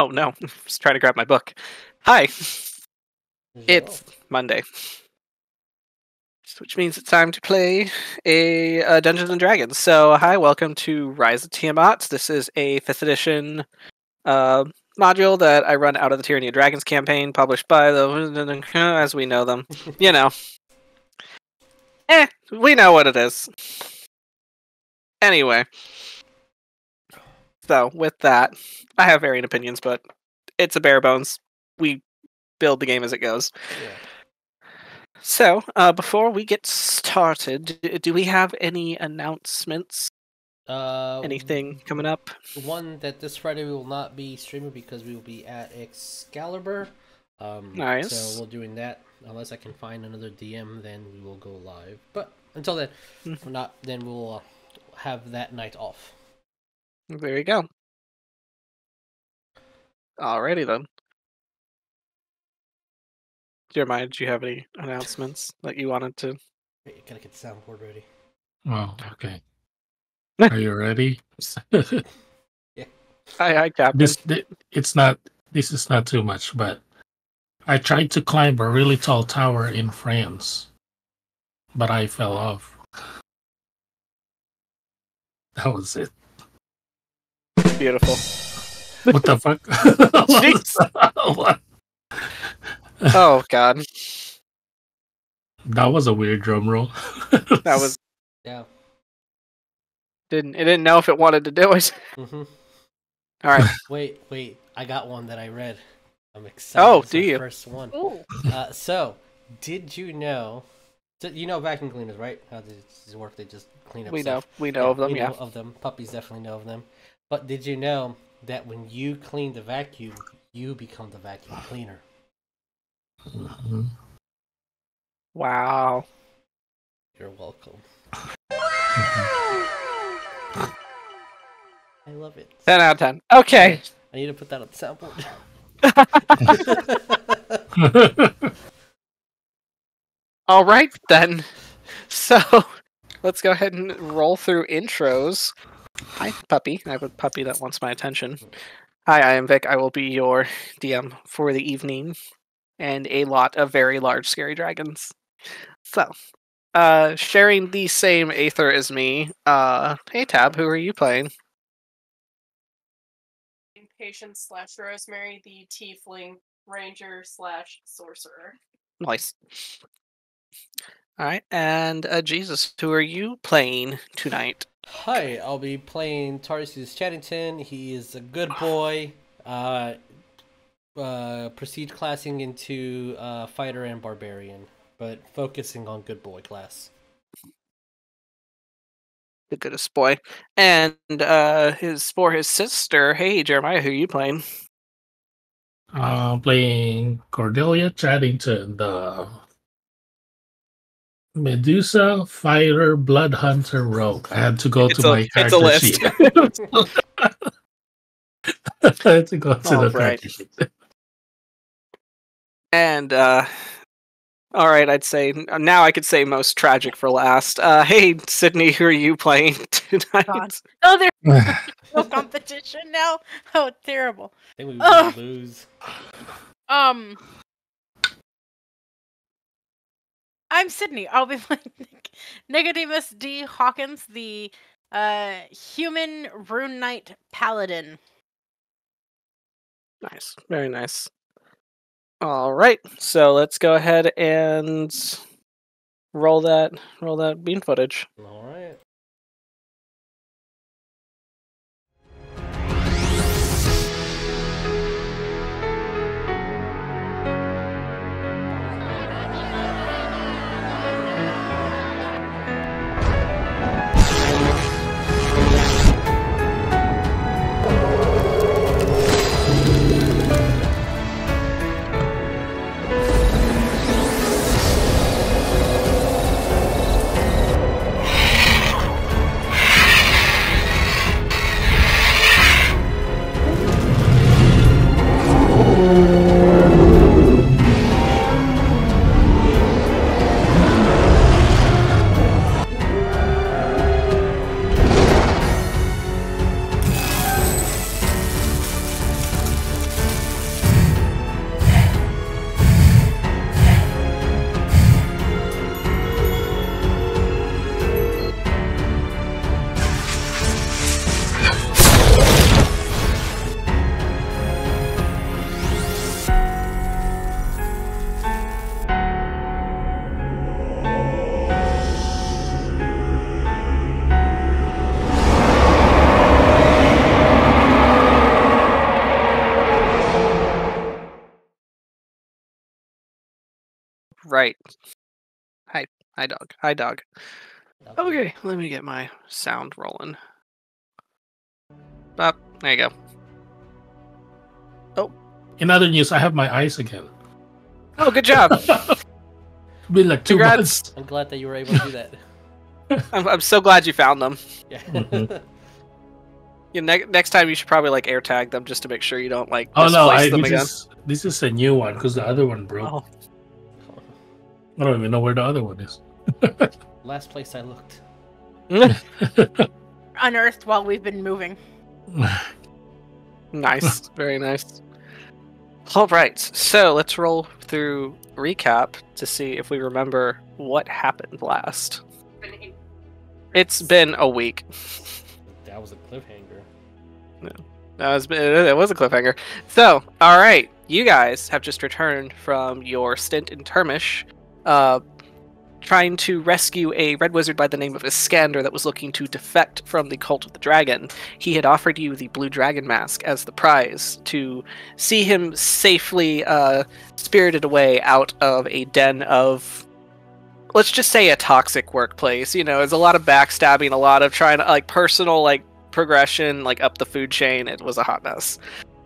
Oh no, just trying to grab my book. Hi, it's Monday, which means it's time to play a, a Dungeons and Dragons. So, hi, welcome to Rise of Tiamat. This is a fifth edition uh, module that I run out of the Tyranny of Dragons campaign, published by the as we know them. You know, eh, we know what it is. Anyway, so with that, I have varying opinions, but it's a bare bones. We build the game as it goes. Yeah. So, uh, before we get started, do we have any announcements? Uh, Anything coming up? One that this Friday we will not be streaming because we will be at Excalibur. Um, Nice. So we're doing that unless I can find another DM, then we will go live. But until then, Mhm. not. Then we'll uh, have that night off. There you go. Alrighty then. Jeremiah, do you have any announcements that you wanted to? Wait, gotta get the soundboard ready. Oh, okay. Are you ready? yeah. Hi, hi, Captain. this it's not this is not too much, but I tried to climb a really tall tower in France, but I fell off. That was it. Beautiful. What the fuck? What? Oh God, that was a weird drum roll. that was Yeah. didn't it didn't know if it wanted to do it. Mm-hmm. All right. Wait, wait. I got one that I read. I'm excited. Oh, It's do you? First one. Ooh. Uh, so, did you know? So you know vacuum cleaners, right? How this work? They just clean up. We know. We know of them. we Yeah. know of them. Puppies definitely know of them. But did you know that when you clean the vacuum, you become the vacuum cleaner? Wow. You're welcome. I love it. Ten out of ten. Okay. I need to put that on the soundboard. All right then. So let's go ahead and roll through intros. Hi, puppy. I have a puppy that wants my attention. Hi, I am Vic. I will be your DM for the evening, and a lot of very large scary dragons. So, uh, sharing the same aether as me. Uh, hey Tab, who are you playing? Patience slash Rosemary, the Tiefling Ranger slash Sorcerer. Nice. All right, and uh, Jesus, who are you playing tonight? Hi, I'll be playing Tarsius Chaddington. He is a good boy. Uh, uh, proceed classing into uh, fighter and barbarian, but focusing on good boy class. the goodest boy. And uh his for his sister, hey Jeremiah, who are you playing? uh, playing Cordelia Chaddington, the Medusa Fighter Blood Hunter Rogue. I had to go It's to a- my it's a character list. sheet. I had to go to the Alright. character sheet. And uh all right, I'd say now I could say most tragic for last. Uh hey Sydney, who are you playing tonight? God. Oh, there's no competition now. Oh, terrible. I think we Ugh. will lose. Um, I'm Sydney. I'll be playing Nic- Nicodemus D. Hawkins, the uh human rune knight paladin. Nice. Very nice. All right. So let's go ahead and roll that roll that bean footage. All right. Right. Hi, hi, dog. Hi, dog. Okay, let me get my sound rolling. Up, there you go. Oh. In other news, I have my eyes again. Oh, good job. Been like two Congrats. months. I'm glad that you were able to do that. I'm, I'm so glad you found them. Yeah. Mhm. Yeah, ne- next time you should probably like air tag them just to make sure you don't like Oh no, I, them this again. is this is a new one because the other one broke. Oh. I don't even know where the other one is. Last place I looked. Unearthed while we've been moving. Nice, very nice. All right, so let's roll through recap to see if we remember what happened last. It's been a week. That was a cliffhanger. No. That was it was a cliffhanger. So, all right, you guys have just returned from your stint in Termish, uh, trying to rescue a red wizard by the name of Iskander that was looking to defect from the cult of the dragon. He had offered you the blue dragon mask as the prize to see him safely uh, spirited away out of a den of. Let's just say a toxic workplace. You know, there's a lot of backstabbing, a lot of trying to like personal like progression, like up the food chain. It was a hot mess.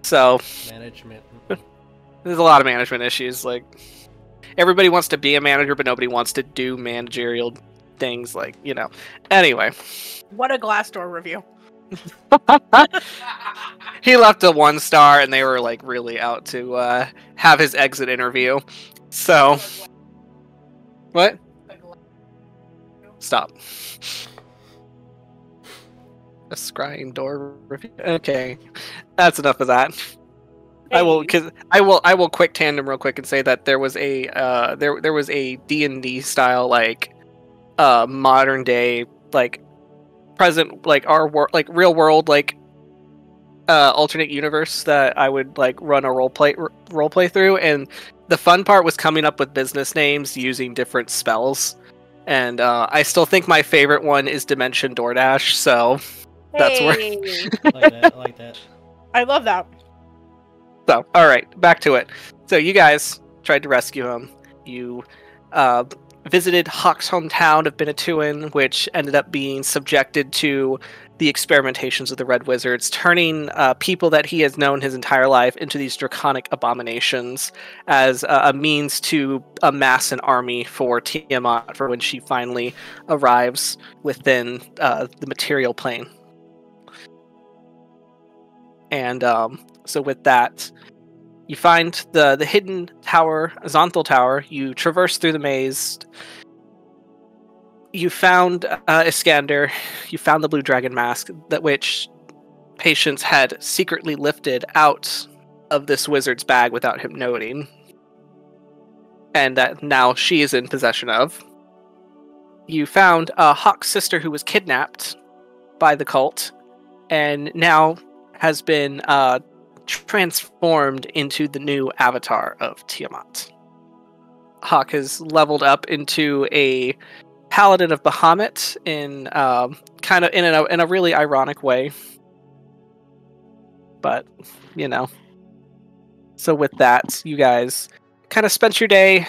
So Management. there's a lot of management issues. Like everybody wants to be a manager, but nobody wants to do managerial things. Like you know. Anyway, What a Glassdoor review. he left a one star, and they were like really out to uh, have his exit interview. So what? Stop. A scrying door review. Okay, that's enough of that. I will cause I will I will quick tandem real quick and say that there was a uh there there was a D&D style like uh modern day like present like our wor- like real world like uh alternate universe that I would like run a role play r- role play through and the fun part was coming up with business names using different spells and uh I still think my favorite one is Dimension DoorDash so That's where- Hey. like that. I like that. I love that. So, all right, back to it. So, you guys tried to rescue him. You uh, visited Hawk's hometown of Benatuin, which ended up being subjected to the experimentations of the Red Wizards, turning uh, people that he has known his entire life into these draconic abominations as a, a means to amass an army for Tiamat for when she finally arrives within uh, the material plane. And um, so with that, you find the the hidden tower, Xonthal Tower. You traverse through the maze. You found uh, Iskander. You found the blue dragon mask that which Patience had secretly lifted out of this wizard's bag without him noting, and that now she is in possession of. You found uh, Hawk's sister who was kidnapped by the cult, and now has been uh, transformed into the new avatar of Tiamat. Hawk has leveled up into a paladin of Bahamut in um, kind of in a in a really ironic way. But you know, so with that, you guys kind of spent your day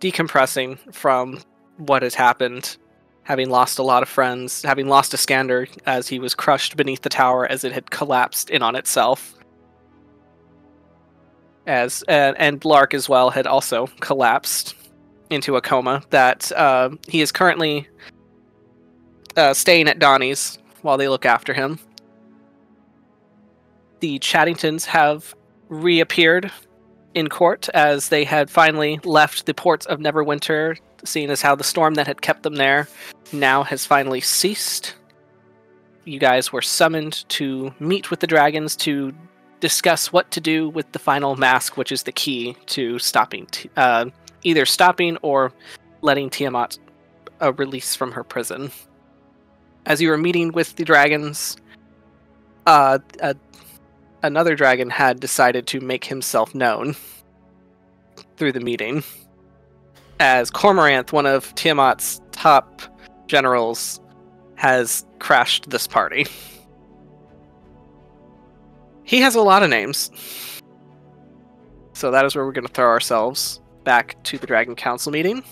decompressing from what has happened having lost a lot of friends, having lost a Iskander as he was crushed beneath the tower as it had collapsed in on itself. As and, and Lark as well had also collapsed into a coma that uh, he is currently uh, staying at Donnie's while they look after him. The Chaddingtons have reappeared in court as they had finally left the ports of Neverwinter, seeing as how the storm that had kept them there now has finally ceased. You guys were summoned to meet with the dragons to discuss what to do with the final mask, which is the key to stopping, T- uh, either stopping or letting Tiamat uh, release from her prison. As you were meeting with the dragons, uh, another dragon had decided to make himself known through the meeting. As Cormoranth, one of Tiamat's top generals, has crashed this party. He has a lot of names. So that is where we're going to throw ourselves back to the Dragon Council meeting.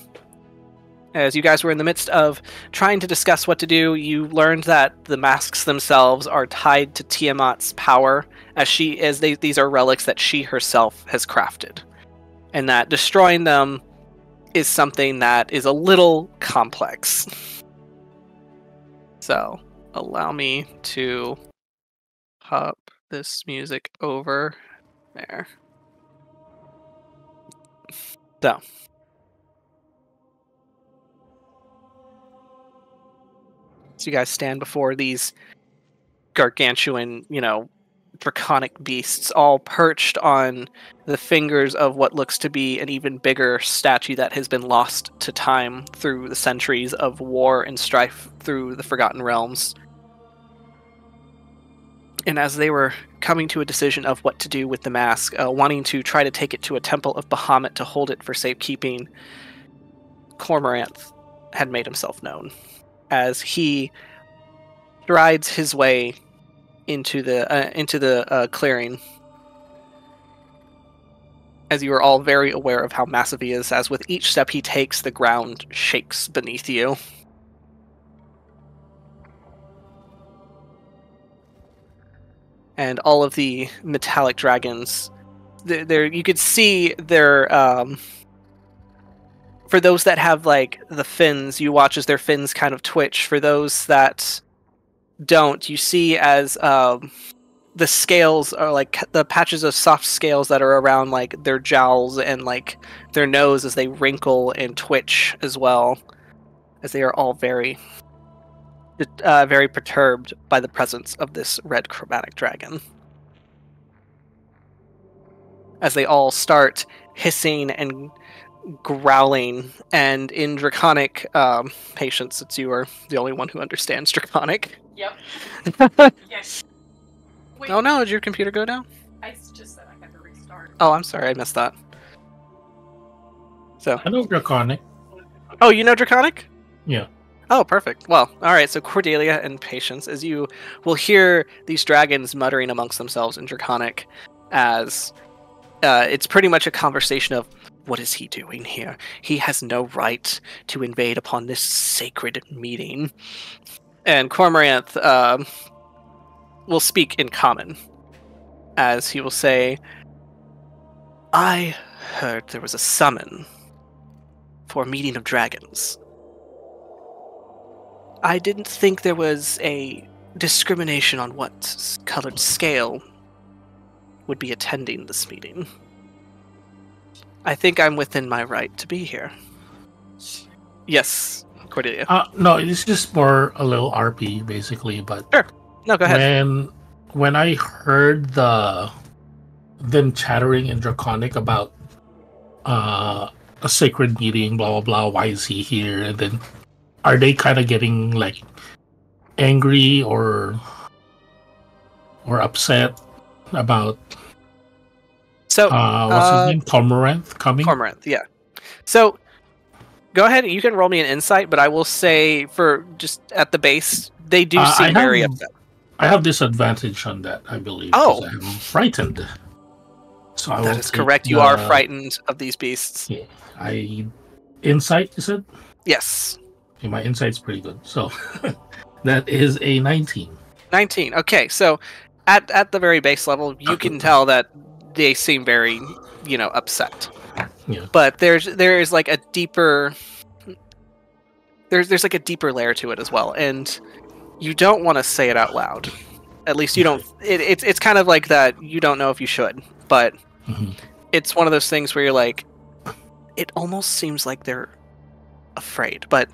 As you guys were in the midst of trying to discuss what to do, you learned that the masks themselves are tied to Tiamat's power, as she as they, these are relics that she herself has crafted, and that destroying them is something that is a little complex. So, allow me to pop this music over there. So. So you guys stand before these gargantuan, you know, draconic beasts, all perched on the fingers of what looks to be an even bigger statue that has been lost to time through the centuries of war and strife through the Forgotten Realms. And as they were coming to a decision of what to do with the mask, uh, wanting to try to take it to a temple of Bahamut to hold it for safekeeping, Cormoranth had made himself known as he strides his way into the uh, into the uh, clearing. As you are all very aware of how massive he is, as with each step he takes, the ground shakes beneath you. And all of the metallic dragons, there you could see their um, for those that have like the fins, you watch as their fins kind of twitch. For those that don't, you see as um, the scales are like the patches of soft scales that are around like their jowls and like their nose as they wrinkle and twitch as well, as they are all very, uh, very perturbed by the presence of this red chromatic dragon. As they all start hissing and growling, and in draconic um, patience, since you are the only one who understands draconic. Yep. yes. Wait, Oh no, did your computer go down? I just said I had to restart. Oh, I'm sorry, I missed that. So, I know Draconic. oh, you know draconic? Yeah. Oh, perfect. Well, all right. So Cordelia and Patience, as you will hear these dragons muttering amongst themselves in draconic, as uh, it's pretty much a conversation of what is he doing here? He has no right to invade upon this sacred meeting. And Cormoranth um will speak in common, as he will say, "I heard there was a summon for a meeting of dragons." I didn't think there was a discrimination on what colored scale would be attending this meeting. I think I'm within my right to be here. Yes, Cordelia. Uh, no, it's just more a little RP basically. But No, go ahead. when when I heard the them chattering in Draconic about uh, a sacred meeting, blah blah blah. Why is he here? And then are they kind of getting like angry or or upset about So, uh, what's uh, his name, Cormoranth coming? Cormoranth, yeah. So, go ahead. You can roll me an insight, but I will say for just at the base, they do Uh, I seem very have- upset. I have disadvantage on that, I believe. oh I'm frightened. So I That is correct. You are frightened of these beasts. Yeah, I insight. is it Yes. Okay, my insight's pretty good. So that is a nineteen. 19. Okay, so at at the very base level, you can tell that they seem very, you know, upset. Yeah. But there's there is like a deeper there's there's like a deeper layer to it as well, and you don't want to say it out loud. At least you don't. It, it's it's kind of like that. You don't know if you should, but Mhm. it's one of those things where you're like, it almost seems like they're afraid, but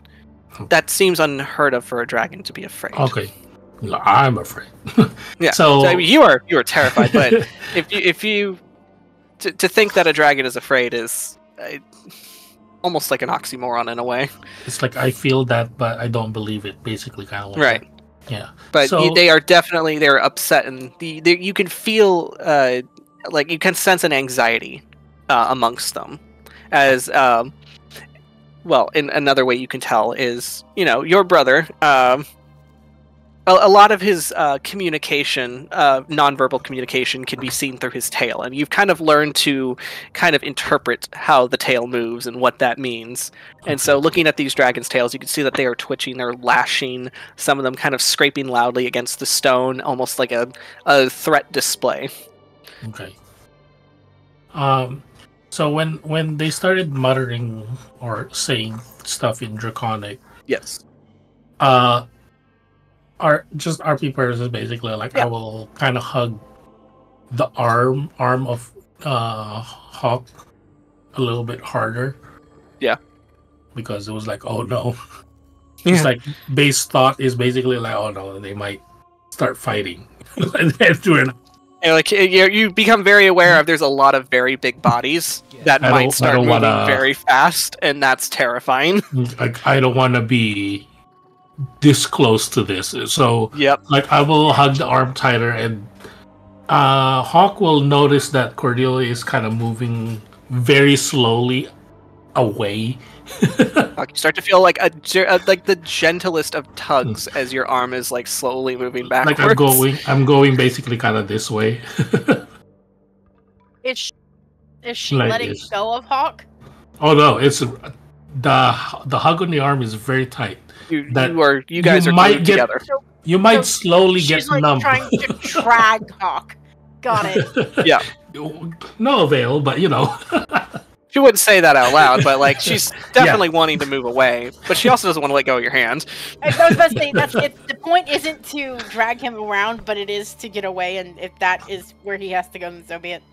that seems unheard of for a dragon to be afraid. Okay, I'm afraid. Yeah. So, So I mean, you are you are terrified, but if you if you to, to think that a dragon is afraid is uh, almost like an oxymoron in a way, it's like I feel that, but I don't believe it. Basically, kind of like right? that. Yeah. But So- you, they are definitely they're upset, and the, the you can feel uh, like you can sense an anxiety uh, amongst them, as um, well. In another way, you can tell is you know your brother um, a, a lot of his uh, communication, uh, nonverbal communication, can be seen through his tail, and you've kind of learned to kind of interpret how the tail moves and what that means. And so, looking at these dragons' tails, you can see that they are twitching, they're lashing, some of them kind of scraping loudly against the stone, almost like a, a threat display. Okay. Um, so when when they started muttering or saying stuff in Draconic, Yes. uh, our just RP players is basically like I will kind of hug the arm arm of uh Hawk a little bit harder. Yeah. Because it was like, oh no. It's like base thought is basically like, oh no, they might start fighting. and they're doing And like you, you become very aware of there's a lot of very big bodies that I might start moving wanna- very fast, and that's terrifying. like I don't want to be this close to this. So Yep. like I will hug the arm tighter and uh Hawk will notice that Cordelia is kind of moving very slowly away. Like, you start to feel like a, ge- uh, like the gentlest of tugs as your arm is like slowly moving backwards. like I'm going I'm going basically kind of this way. Is she, is she Like letting this. go of Hawk? oh no, it's the the hug on the arm is very tight. You, that you are you guys you are might get- together. You might So slowly get She's like numb. trying to drag Hawk. Got it. Yeah. no avail, but you know. She wouldn't say that out loud, but like she's definitely wanting to move away, but she also doesn't want to let go of your hand. I was about to say that's it. The point isn't to drag him around, but it is to get away. And if that is where he has to go, then so be it.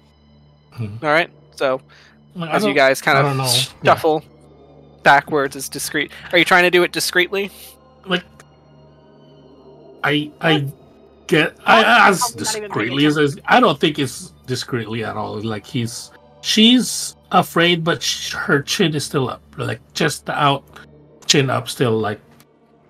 Hmm. All right. So I as you guys kind of don't. Yeah. shuffle backwards as discreet. Are you trying to do it discreetly? like I I get I as Probably not even paying discreetly as as- I don't think it's discreetly at all. Like he's she's afraid, but sh- her chin is still up, like just out, chin up, still like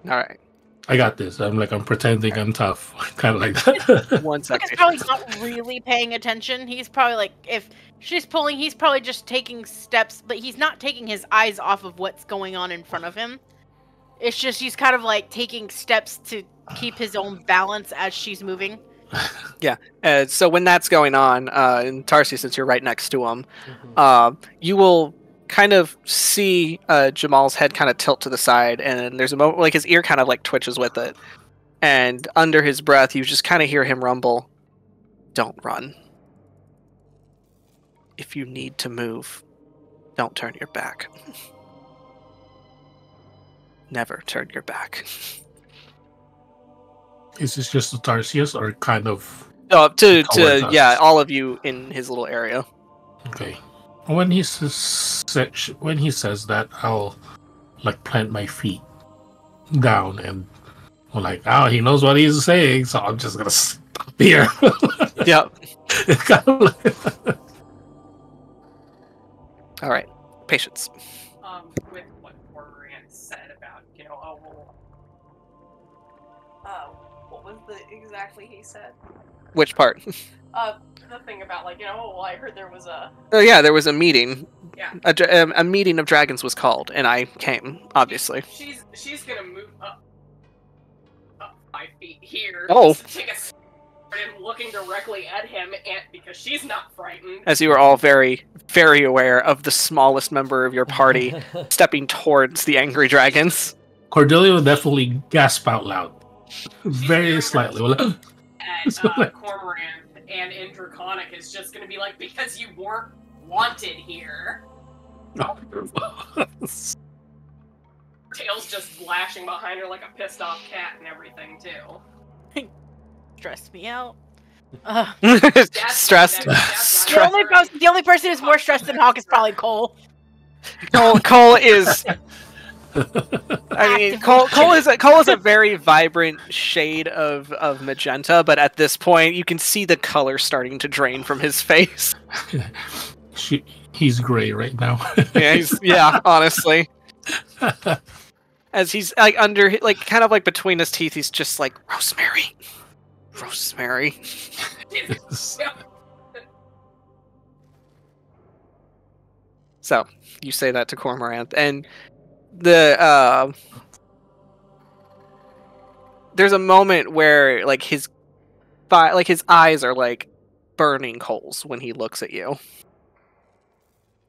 All right. I got this. I'm like I'm pretending I'm tough, kind of like that. One He's probably not really paying attention. He's probably like, if she's pulling, he's probably just taking steps, but he's not taking his eyes off of what's going on in front of him. It's just he's kind of like taking steps to keep his own balance as she's moving. Uh, so when that's going on, uh, and Tarsi, since you're right next to him, Mhm. uh, you will kind of see uh, Jamal's head kind of tilt to the side, and there's a moment like his ear kind of like twitches with it, and under his breath, you just kind of hear him rumble, "Don't run. If you need to move, don't turn your back. Never turn your back." Is this just the Tarsius or kind of Oh, to to yeah, all of you in his little area. okay? When he says when he says that, I'll like plant my feet down and I'm like, oh, he knows what he's saying, so I'm just gonna stop here. Yep. Kind of like- All right. Patience. um, with said? Which part? Uh, the thing about like, you know, oh, well, I heard there was a, Oh yeah, there was a meeting. Yeah. A, dra- um, a meeting of dragons was called, and I came. Obviously. she's she's gonna move up, up five feet here. Oh. just Take a s- and looking directly at him, and because she's not frightened. As you are all very, very aware of the smallest member of your party stepping towards the angry dragons. Cordelia will definitely gasp out loud, very slightly. Well, at uh, Cormoranth and in Draconic is just gonna be like, because you weren't wanted here. Tail's just lashing behind her like a pissed off cat and everything too. Stressed me out. Uh, Stressed. that's- that's the only person, the only person who's more stressed than Hawk is probably Cole. Cole, Cole is. I mean, Actively Cole, Cole is a, Cole is a very vibrant shade of, of magenta, but at this point, you can see the color starting to drain from his face. she, he's gray right now. Yeah, he's, yeah, honestly, as he's like under, like kind of like between his teeth, he's just like Rosemary, Rosemary. So you say that to Cormoranth, and the uh, there's a moment where like his fi- like his eyes are like burning coals when he looks at you.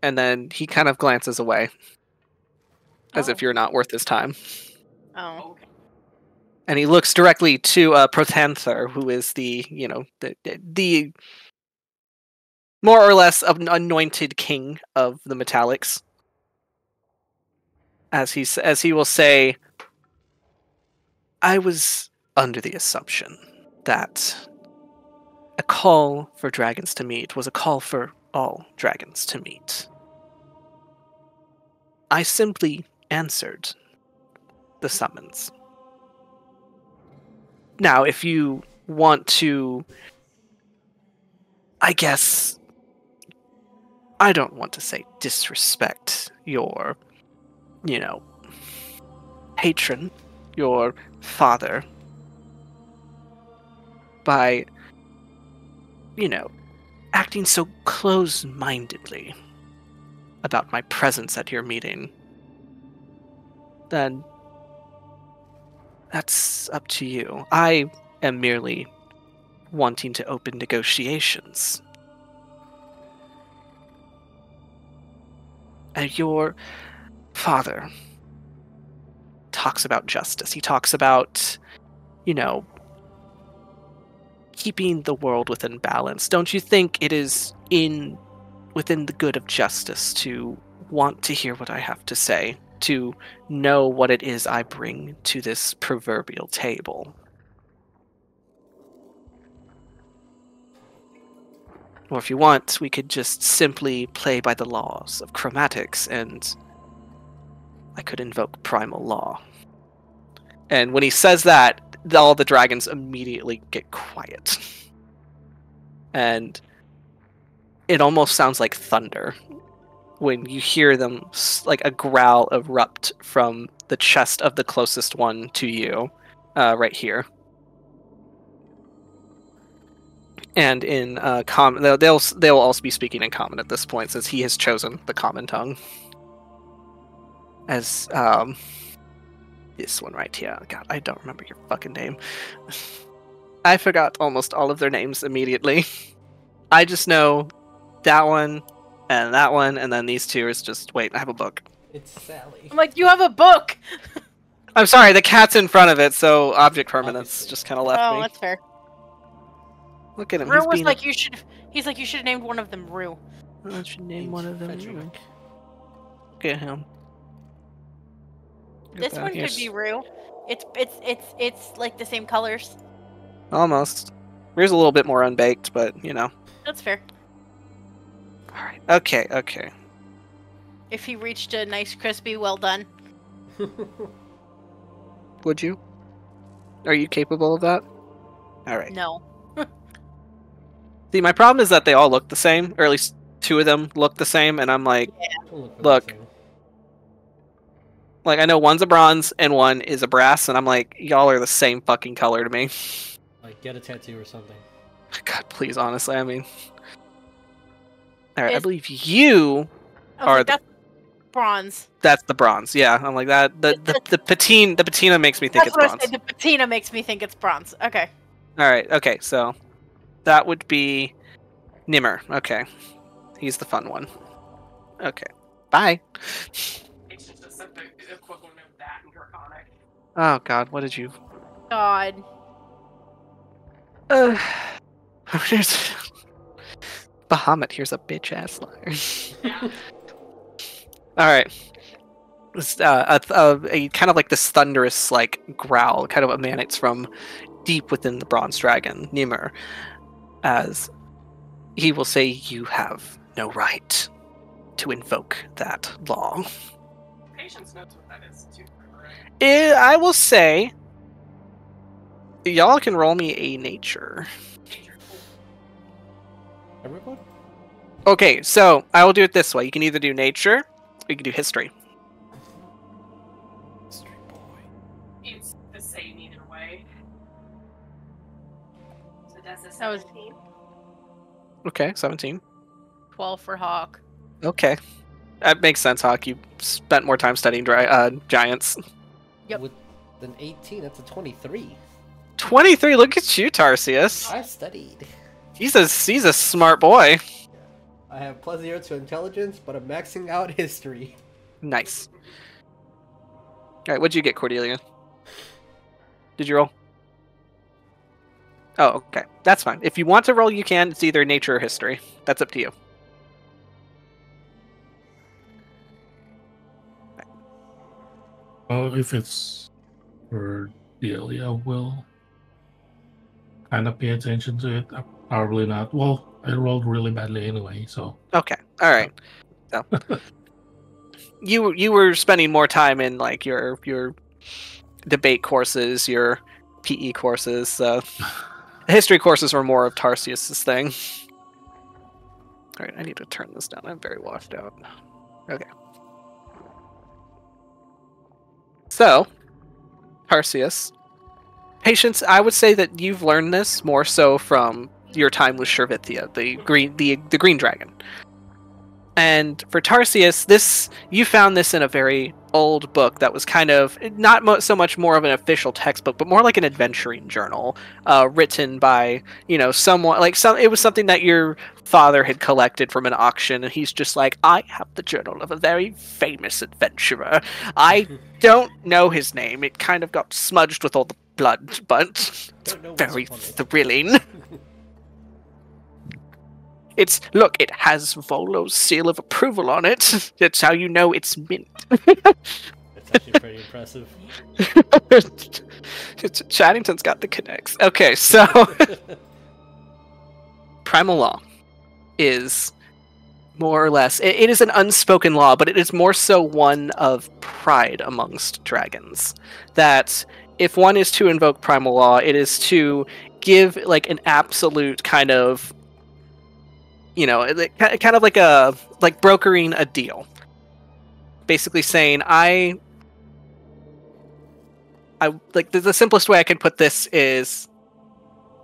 And then he kind of glances away as if Oh. you're not worth his time. Oh. Okay. and he looks directly to uh, Protanther, who is the you know the the more or less an anointed king of the Metallics. As he as he will say, I was under the assumption that a call for dragons to meet was a call for all dragons to meet. I simply answered the summons. Now, if you want to, I guess, I don't want to say disrespect your, you know, patron, your father, by, you know, acting so close mindedly about my presence at your meeting, then that's up to you. I am merely wanting to open negotiations. And your father talks about justice. He talks about, you know, keeping the world within balance. Don't you think it is in within the good of justice to want to hear what I have to say, to know what it is I bring to this proverbial table? Or if you want, we could just simply play by the laws of chromatics and I could invoke primal law. And when he says that, all the dragons immediately get quiet. And it almost sounds like thunder when you hear them like a growl erupt from the chest of the closest one to you, uh, right here. And in uh, common, they'll, they'll they'll also be speaking in common at this point, since he has chosen the common tongue. As um, this one right here. God, I don't remember your fucking name. I forgot almost all of their names immediately. I just know that one and that one, and then these two is just wait. I have a book. It's Sally. I'm like, you have a book. I'm sorry, the cat's in front of it, so object permanence Obviously. just kind of left oh, me. that's fair. Look at him. Rue He's was being like, you should. He's like, you should have named one of them Rue. I should name Named one of them. Frederick. Rue. Look at him. Look at This that. one could be Rue. It's it's it's it's like the same colors. almost. Rue's a little bit more unbaked, but you know. That's fair. All right. Okay. Okay. If he reached a nice crispy, well done. Would you? Are you capable of that? All right. No. See, my problem is that they all look the same, or at least two of them look the same, and I'm like, Don't look. Look. really like I know one's a bronze and one is a brass, and I'm like, y'all are the same fucking color to me. Like get a tattoo or something. God, please, honestly, I mean, all right, I believe you. I Are like, the- bronze. That's the bronze. Yeah, I'm like that. The the, the patina the patina makes me think That's it's what I bronze. said. The patina makes me think it's bronze. Okay. All right. Okay. So that would be Nimmer. Okay. He's the fun one. Okay. Bye. It's just a simple equivalent of that in Draconic. Oh God, what did you? God. Uh, here's Bahamut. Here's a bitch ass liar. All right. Uh, a, a, a kind of like this thunderous like growl kind of emanates from deep within the bronze dragon Nimmer, as he will say, "You have no right to invoke that law." Patience knows what that is too, right? Eh, I will say, y'all can roll me a nature. Everyone? Okay, so I will do it this way. You can either do nature, or you can do history. Street boy. It's the same either way. So that's a That was- 17. Okay, 17. 12 for Hawk. Okay. That makes sense, Hawk. You spent more time studying dry, uh, giants. Yep. With an 18, that's a 23. 23. Look at you, Tarsius. I studied. He's a he's a smart boy. I have plus zero to intelligence, but I'm maxing out history. Nice. All right, what'd you get, Cordelia? Did you roll? Oh, okay. That's fine. If you want to roll, you can. It's either nature or history. That's up to you. Well, if it's for Delia, will kind of pay attention to it. Uh, Probably not. Well, I rolled really badly anyway, so Okay. All right. So you you were spending more time in like your your debate courses, your PE courses. Uh, history courses were more of Tarsius's thing. All right, I need to turn this down. I'm very washed out. Okay. So, Tarsius, patience. I would say that you've learned this more so from your time with Shervithia, the green the the green dragon. And for Tarsius, this you found this in a very old book that was kind of not mo- so much more of an official textbook, but more like an adventuring journal, uh, written by you know someone like some. It was something that your father had collected from an auction, and he's just like, I have the journal of a very famous adventurer. I don't know his name. It kind of got smudged with all the blood, but it's Don't know what's very thrilling. It's look, it has Volo's seal of approval on it. That's how you know it's mint. That's actually pretty impressive. It's- Chaddington's got the connects. Okay, so primal law is more or less it, it is an unspoken law, but it is more so one of pride amongst dragons. That if one is to invoke primal law, it is to give like an absolute kind of you know, it- kind of like a like brokering a deal. Basically saying I I like the, the simplest way I can put this is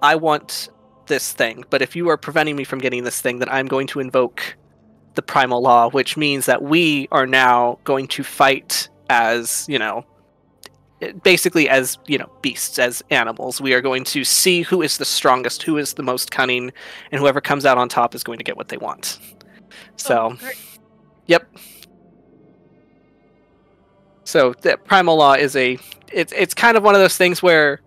I want this thing, but if you are preventing me from getting this thing, then I'm going to invoke the primal law, which means that we are now going to fight as, you know, basically as, you know, beasts, as animals. We are going to see who is the strongest, who is the most cunning, and whoever comes out on top is going to get what they want. So, Oh. Yep. So the primal law is a it's it's kind of one of those things where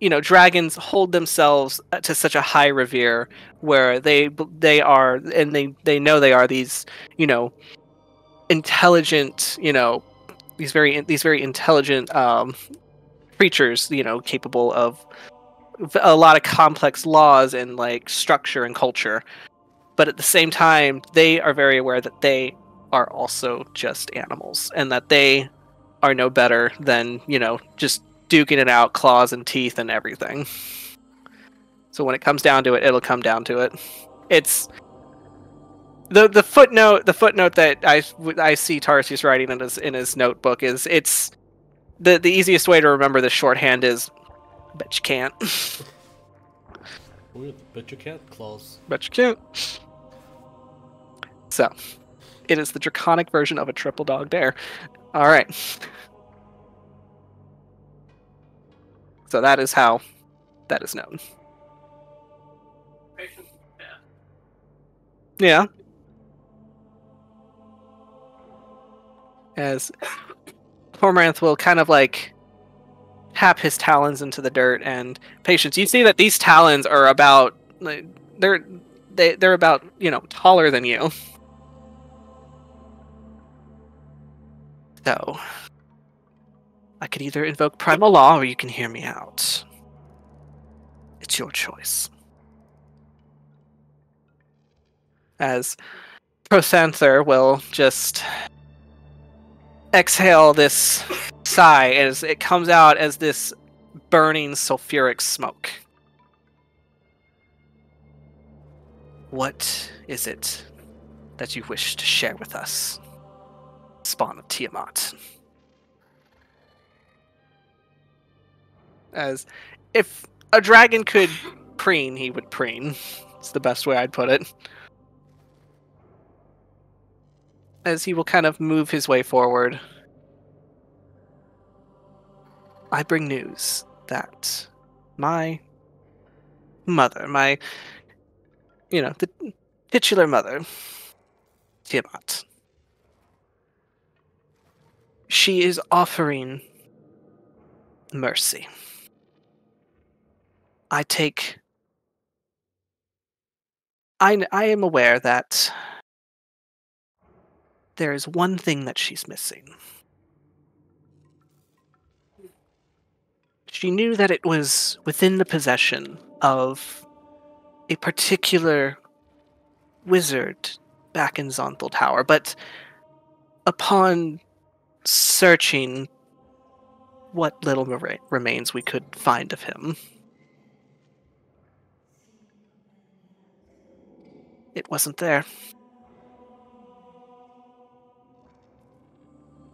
you know dragons hold themselves uh, to such a high revere where they they are and they they know they are these you know intelligent you know these very these very intelligent um creatures you know capable of a lot of complex laws and like structure and culture. But at the same time they are very aware that they are also just animals and that they are no better than you know just duking it out claws and teeth and everything. So when it comes down to it it'll come down to it. It's the the footnote the footnote that I I see Tarsius writing in his in his notebook is it's the the easiest way to remember the shorthand is bet you can't Weird, but you can't claws. Bet you can't. So, it is the draconic version of a triple dog dare. All right. So that is how that is known. Patient. Yeah. As Cormoranth will kind of like tap his talons into the dirt and patience. You see that these talons are about like, they're they they're about, you know, taller than you. So I could either invoke primal law or you can hear me out. It's your choice. As Protanther will just exhale this sigh as it comes out as this burning sulfuric smoke. What is it that you wish to share with us, spawn of Tiamat? As if a dragon could preen, he would preen. It's the best way I'd put it. As he will kind of move his way forward. I bring news that my mother, my, you know, the titular mother, Tiamat, she is offering mercy. I take. I, I am aware that there is one thing that she's missing. She knew that it was within the possession of a particular wizard back in Xonthal Tower, but upon searching what little remains we could find of him, it wasn't there.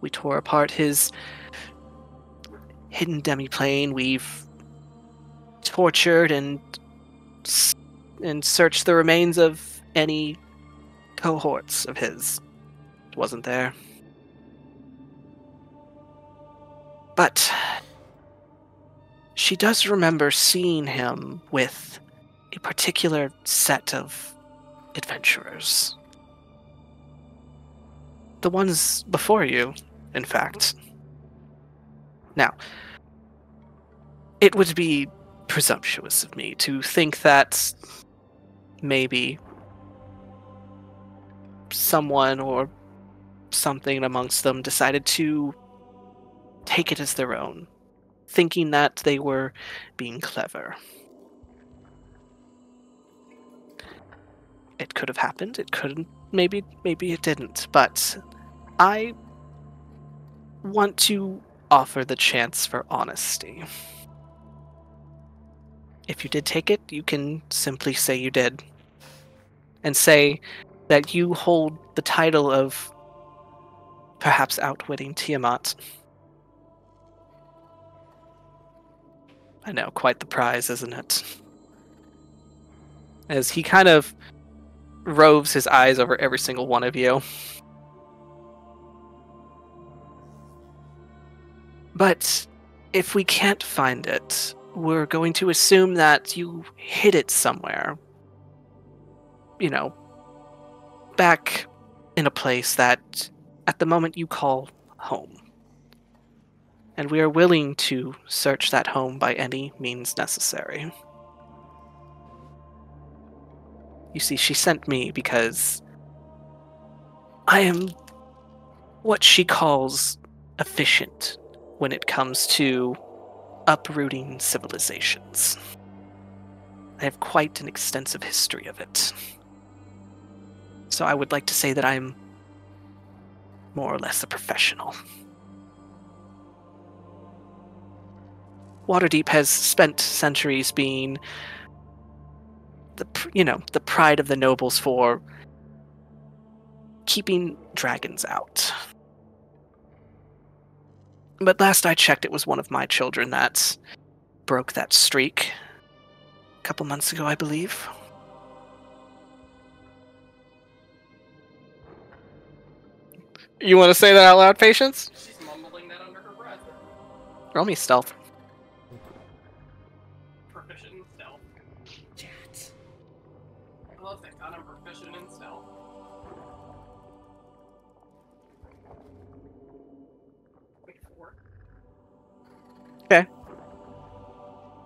We tore apart his hidden demiplane. We've tortured and and searched the remains of any cohorts of his. It wasn't there. But she does remember seeing him with a particular set of adventurers. The ones before you, in fact. Now, it would be presumptuous of me to think that maybe someone or something amongst them decided to take it as their own, thinking that they were being clever. It could have happened, it couldn't, maybe maybe it didn't, but I want to offer the chance for honesty. If you did take it, you can simply say you did. And say that you hold the title of perhaps outwitting Tiamat. I know, quite the prize, isn't it? As he kind of roves his eyes over every single one of you. But if we can't find it, we're going to assume that you hid it somewhere. You know, back in a place that at the moment you call home. And we are willing to search that home by any means necessary. You see, she sent me because I am what she calls efficient when it comes to uprooting civilizations. I have quite an extensive history of it. So I would like to say that I'm more or less a professional. Waterdeep has spent centuries being the you know the pride of the nobles for keeping dragons out. But last I checked, it was one of my children that broke that streak a couple months ago, I believe. You want to say that out loud, Patience? She's mumbling that under her breath. Roll me stealth.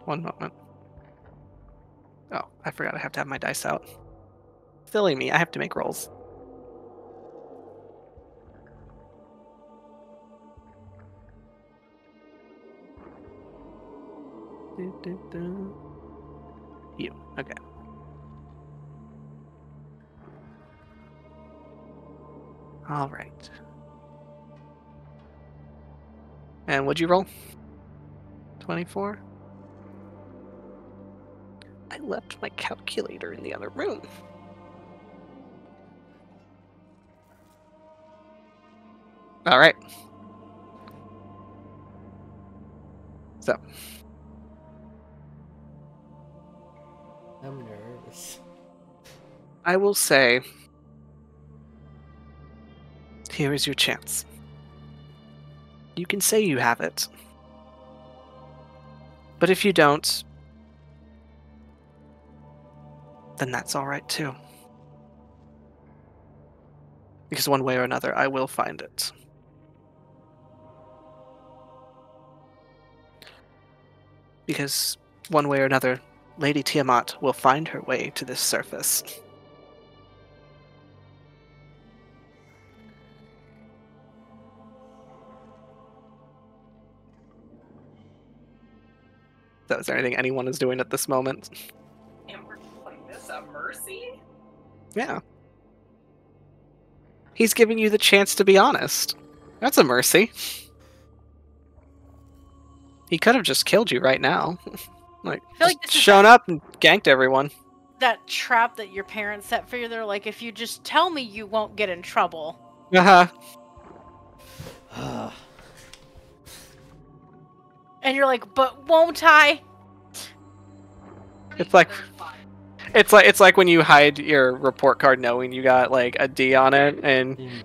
One moment. Oh, I forgot I have to have my dice out. Silly me, I have to make rolls. You, okay. All right. And what'd you roll? 24? I left my calculator in the other room. All right. So, I'm nervous. I will say here is your chance. You can say you have it. But if you don't, then that's all right too. Because one way or another, I will find it. Because one way or another, Lady Tiamat will find her way to this surface. So is there anything anyone is doing at this moment? And we're like this a mercy? Yeah. He's giving you the chance to be honest. That's a mercy. He could have just killed you right now. like, I feel like just this is shown up and ganked everyone. that trap that your parents set for you. They're like, if you just tell me, you won't get in trouble. Uh-huh. And you're like, but won't I? It's like- It's like it's like when you hide your report card knowing you got like a D on it and Mm.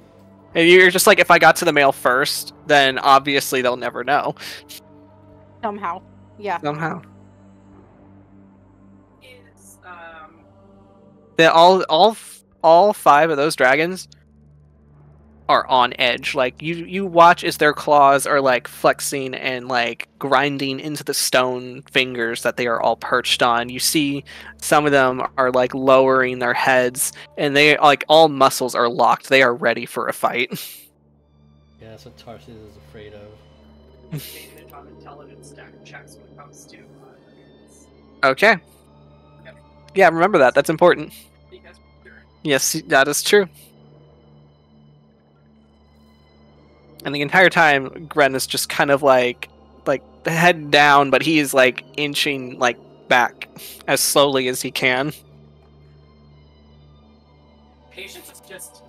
and you're just like if I got to the mail first, then obviously they'll never know. Somehow. Yeah. Somehow. Is um They all all all five of those dragons are on edge. Like you you watch as their claws are like flexing and like grinding into the stone fingers that they are all perched on. You see some of them are like lowering their heads and they like all muscles are locked. They are ready for a fight. Yeah, that's what Tarsus is afraid of. advantage on intelligence stack checks when it comes to okay. Yeah, remember that. That's important. Yes, that is true. And the entire time, Gren is just kind of like, like head down, but he's like inching like back as slowly as he can. patience is just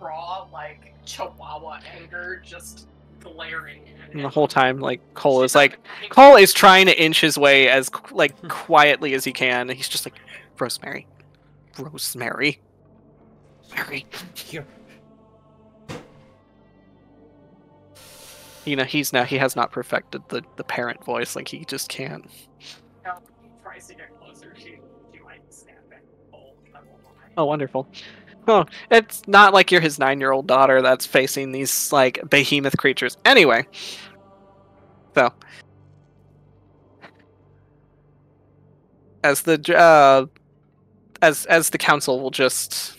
raw like chihuahua anger just glaring at And the whole time, like Cole She's is like, not- Cole is trying to inch his way as like quietly as he can. He's just like, Rosemary, Rosemary, Mary. Here. You know, he's now he has not perfected the the parent voice. Like he just can't. Now, tries to get closer. She, she might snap back. Oh, I won't lie. Oh, wonderful. Oh, it's not like you're his nine-year-old daughter that's facing these like behemoth creatures. Anyway, so as the uh, as as the council will just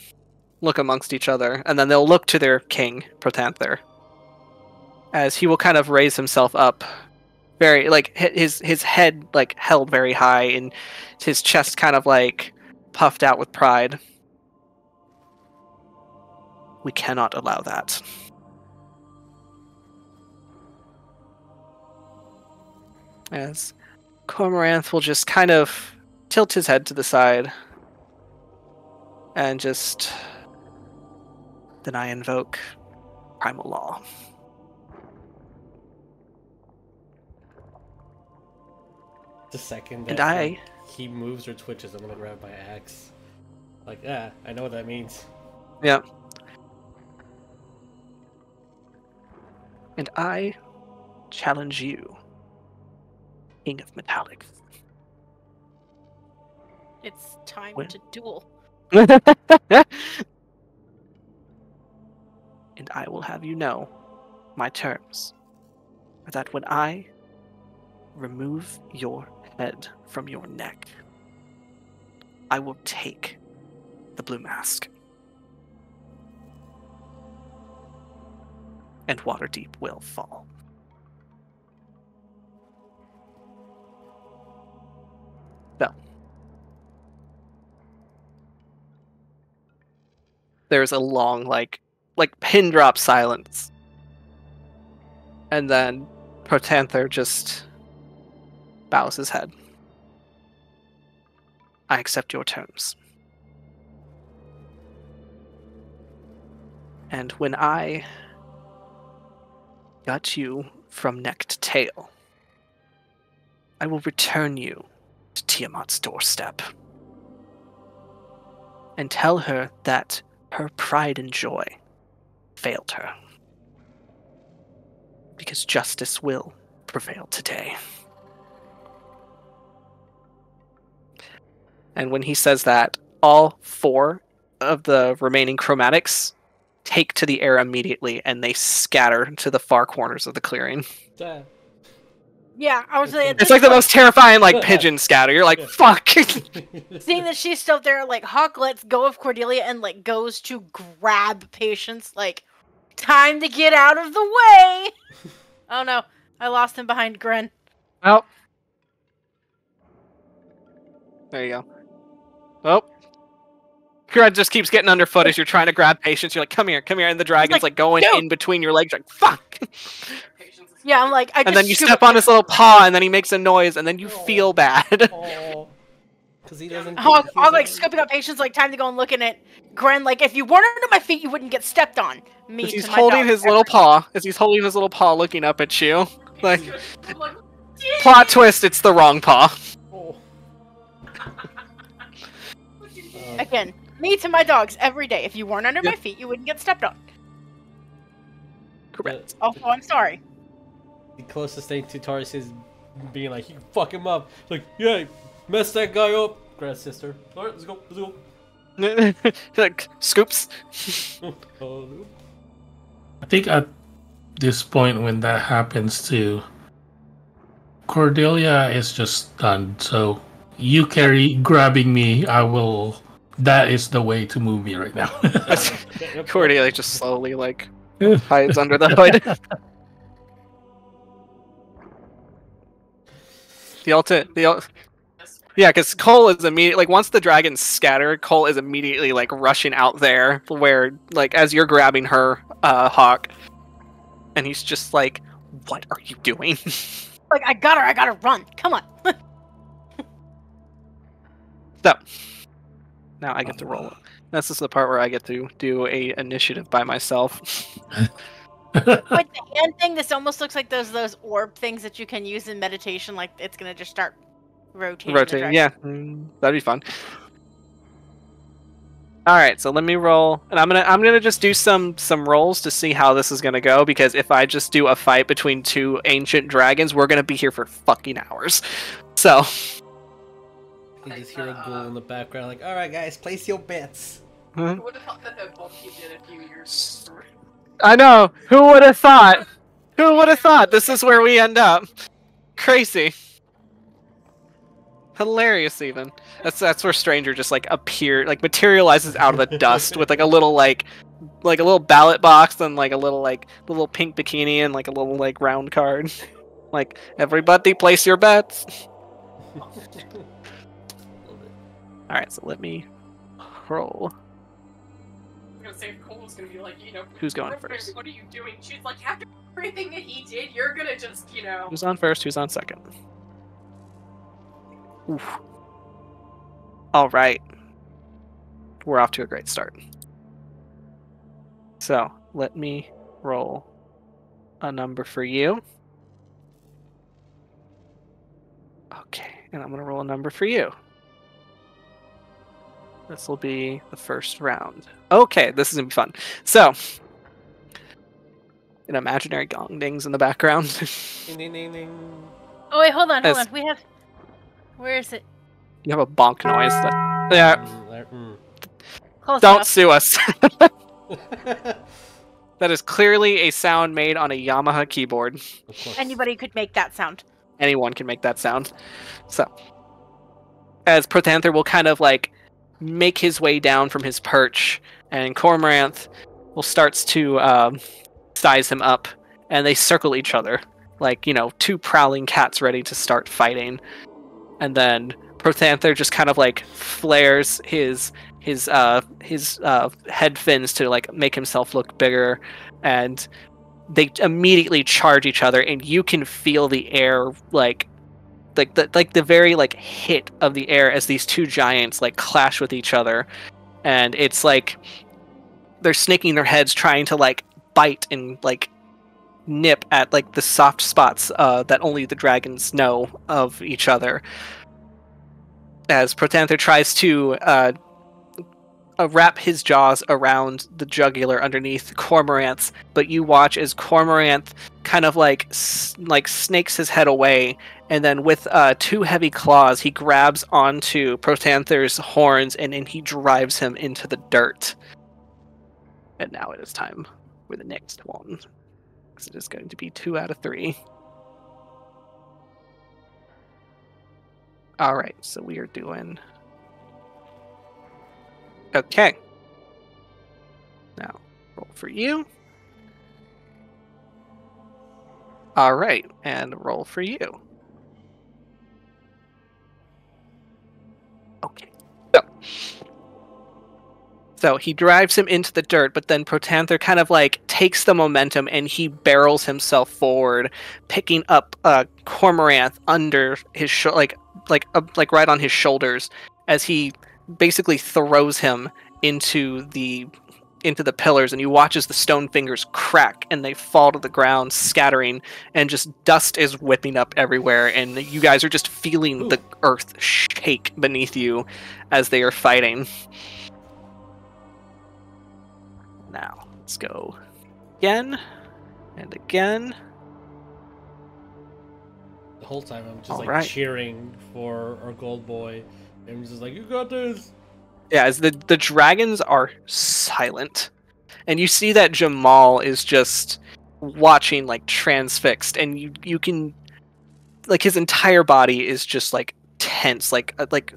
look amongst each other, and then they'll look to their king, Protanther, as he will kind of raise himself up, very like his his head like held very high, and his chest kind of like puffed out with pride. We cannot allow that. As Cormoranth will just kind of tilt his head to the side and just. Then I invoke primal law. The second And I. he moves or twitches, I'm gonna grab my axe. Like, yeah, I know what that means. Yeah. And I challenge you, King of Metallic. It's time When- to duel. and I will have you know my terms are that when I remove your head from your neck, I will take the blue mask. And Waterdeep will fall. So. There's a long, like, like pin drop silence. And then Protanther just bows his head. I accept your terms. And when I got you from neck to tail, I will return you to Tiamat's doorstep and tell her that her pride and joy failed her. Because justice will prevail today. And when he says that, all four of the remaining chromatics take to the air immediately and they scatter to the far corners of the clearing. Yeah. Yeah, I was like, It's like the most terrifying like pigeon scatter. You're like, fuck. seeing that she's still there. Like Hawk lets go of Cordelia and like goes to grab Patience. Like, time to get out of the way. oh no, I lost him behind Gren. well, there you go. Oh. Grud just keeps getting underfoot as you're trying to grab patience. You're like, come here, come here. And the dragon's like, like, going "No." in between your legs. You're like, fuck. Yeah, I'm like, I and just then you step on his little paw and then he makes a noise and then you Oh. feel bad. Oh. Because he doesn't. Hog, he Hog like doesn't- scooping up patience, like time to go and looking at Gren. Like if you weren't under my feet, you wouldn't get stepped on. Me, as he's to my holding dog his ever. little paw, as he's holding his little paw looking up at you. Like, like, plot twist, it's the wrong paw. Oh. Again, me to my dogs every day. If you weren't under my feet, you wouldn't get stepped on. Correct. Also, I'm sorry. the closest thing to Taurus is being like, you can fuck him up. Like, yeah, mess that guy up. Grab sister. All right, let's go. Let's go. like, scoops. Oh, I think at this point when that happens to Cordelia is just stunned. So you carry grabbing me, I will that is the way to move me right now. Cordelia just slowly, like, hides under the hood. The ultimate, the ul- yeah, because Cole is immediately like once the dragons scatter, Cole is immediately like rushing out there where like as you're grabbing her, uh, Hawk, and he's just like, "What are you doing?" Like I got her. I gotta run. Come on. so now I get to roll. This is the part where I get to do a initiative by myself. With the hand thing, this almost looks like those those orb things that you can use in meditation. Like it's gonna just start rotating. Rotating, yeah, mm, that'd be fun. All right, so let me roll, and I'm gonna I'm gonna just do some some rolls to see how this is gonna go. Because if I just do a fight between two ancient dragons, we're gonna be here for fucking hours. So You just hear a ghoul in the uh, background, like, all right, guys, place your bets. Who would have thought that that book did a few years I know who would have thought? Who would have thought this is where we end up? Crazy. Hilarious, even. That's that's where Stranger just like appear, like materializes out of the dust with like a little like, like a little ballot box and like a little like little pink bikini and like a little like round card. like everybody, place your bets. All right, so let me roll. I'm gonna say Cole was gonna be like, you know, Who's going first? What are you doing? She's like, after everything that he did, you're gonna just, you know. Who's on first? Who's on second? Oof. All right. We're off to a great start. So let me roll a number for you. Okay, and I'm going to roll a number for you. This will be the first round. Okay, this is going to be fun. So, an imaginary gong dings in the background. Ding, ding, ding, ding. Oh wait, hold on, hold As- on. We have. Where is it? you have a bonk noise. That, yeah, Mm, there- mm. Close don't enough. sue us. that is clearly a sound made on a Yamaha keyboard. of. Anybody could make that sound. Anyone can make that sound. So, as Protanther will kind of like make his way down from his perch, and Cormoranth will starts to um, size him up, and they circle each other like you know two prowling cats ready to start fighting. And then Protanther just kind of like flares his his uh his uh head fins to like make himself look bigger and they immediately charge each other and you can feel the air like like the like the very like hit of the air as these two giants like clash with each other. And it's like they're snaking their heads trying to like bite and like nip at like the soft spots uh, that only the dragons know of each other. As Protanther tries to uh, uh, wrap his jaws around the jugular underneath Cormoranth's, but you watch as Cormoranth kind of like s- like snakes his head away, and then with uh, two heavy claws, he grabs onto Protanther's horns and, and he drives him into the dirt. And now it is time for the next one, because it is going to be two out of three. All right, so we are doing. Okay. Now, roll for you. All right, and roll for you. Okay. So, so he drives him into the dirt, but then Protanther kind of like takes the momentum and he barrels himself forward, picking up uh, Cormoranth under his like like uh, like right on his shoulders as he basically throws him into the into the pillars and you watch as the stone fingers crack and they fall to the ground scattering and just dust is whipping up everywhere and you guys are just feeling the earth shake beneath you as they are fighting now let's go again and again The whole time I'm just All like right. cheering for our gold boy. And I'm just like, you got this. Yeah, as the the dragons are silent, and you see that Jamal is just watching like transfixed, and you you can like his entire body is just like tense, like uh, like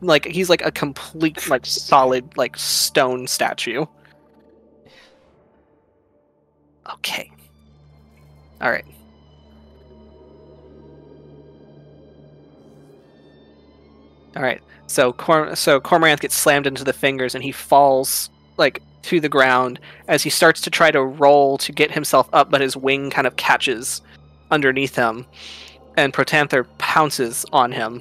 like he's like a complete like solid like stone statue. Okay. All right. All right. So so Cormoranth gets slammed into the fingers and he falls like to the ground as he starts to try to roll to get himself up, but his wing kind of catches underneath him, and Protanther pounces on him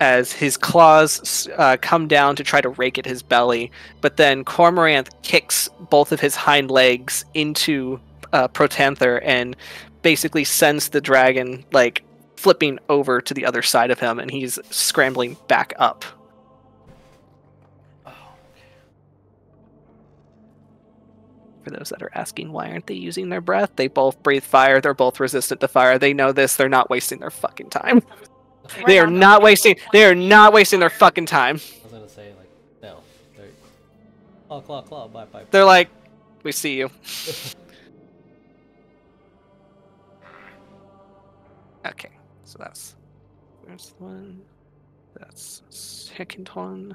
as his claws uh, come down to try to rake at his belly, but then Cormoranth kicks both of his hind legs into uh, Protanther and basically sends the dragon like flipping over to the other side of him, and he's scrambling back up. For those that are asking why aren't they using their breath, they both breathe fire. They're both resistant to fire. They know this. They're not wasting their fucking time. Right They are on. not wasting. They are not wasting their fucking time. I was gonna say like, no. They're... Claw, claw, claw, bye, bye. They're like, we see you. Okay, so that's first one. That's second one.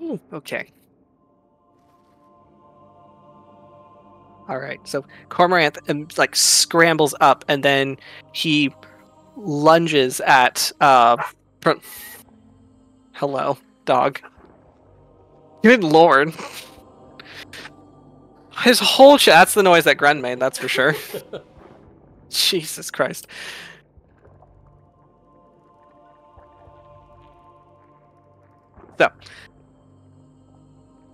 Ooh, okay. All right. So Cormoranth um, like scrambles up, and then he lunges at. Uh, Pro- Hello, dog. Good lord. His whole ch- That's the noise that Gren made. That's for sure. Jesus Christ. So.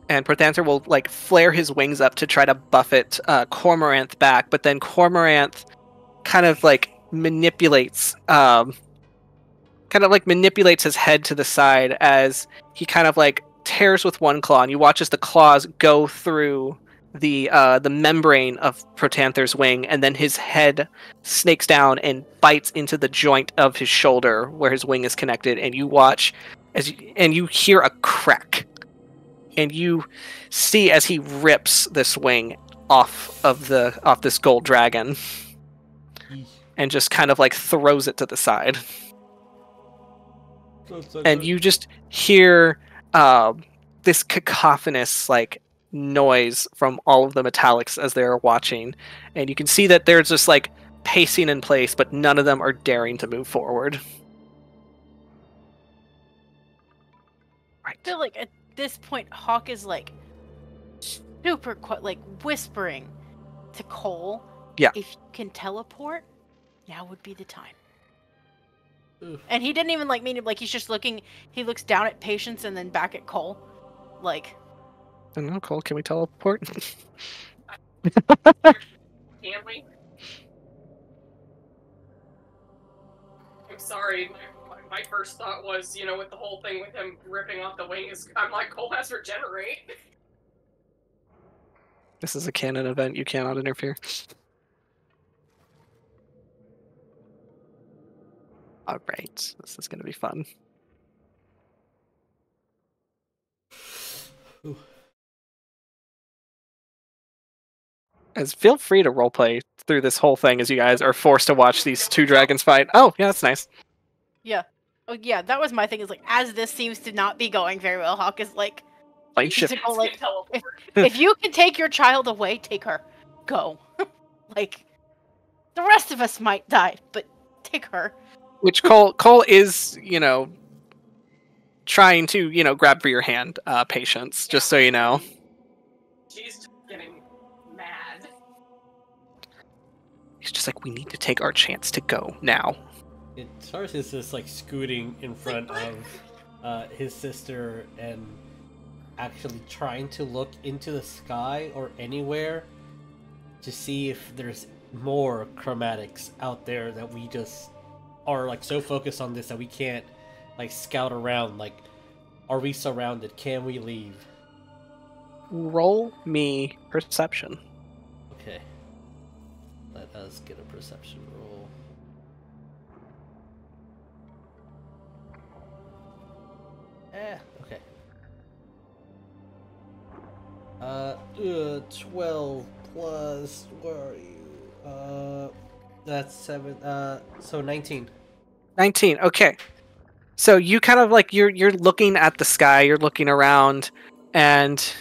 And Protanther will like flare his wings up to try to buffet uh, Cormoranth back, but then Cormoranth kind of like manipulates, um, kind of like manipulates his head to the side as he kind of like tears with one claw, and you watch as the claws go through the uh, the membrane of Protanther's wing, and then his head snakes down and bites into the joint of his shoulder where his wing is connected, and you watch as you, and you hear a crack, and you see as he rips this wing off of the off this gold dragon, and just kind of like throws it to the side and you just hear uh, this cacophonous like noise from all of the metallics as they're watching and you can see that they're just like pacing in place but none of them are daring to move forward I feel like at this point, Hawk is like super qu- like whispering to Cole. Yeah. If you can teleport, now would be the time. Oof. And he didn't even like mean it. Like he's just looking. He looks down at Patience and then back at Cole, Like, I don't know, Cole. Can we teleport? Can we? I'm sorry. My, my, my first thought was, you know, with the whole thing with him ripping off the wings, I'm like, Cole has regenerate. this is a canon event. You cannot interfere. Oh, All right, this is gonna be fun. Ooh. As feel free to roleplay through this whole thing as you guys are forced to watch these two dragons fight. Oh, yeah, that's nice. yeah. Oh, yeah, that was my thing. Is like, as this seems to not be going very well, Hawk is like, Plane go like, teleport. if you can take your child away, take her. Go. like, the rest of us might die, but take her. Which Cole Cole is, you know, trying to, you know, grab for your hand, uh, patience, just so you know. She's just getting mad. He's just like, we need to take our chance to go now. It, Tars is just like scooting in front of uh, his sister and actually trying to look into the sky or anywhere to see if there's more chromatics out there that we just are like so focused on this that we can't like scout around. Like, are we surrounded? Can we leave? Roll me perception. Okay. Let us get a perception roll. Eh, okay. Uh, uh, 12 plus, where are you? Uh, that's 7, uh, so 19. 19 okay. So you kind of like you're you're looking at the sky you're looking around and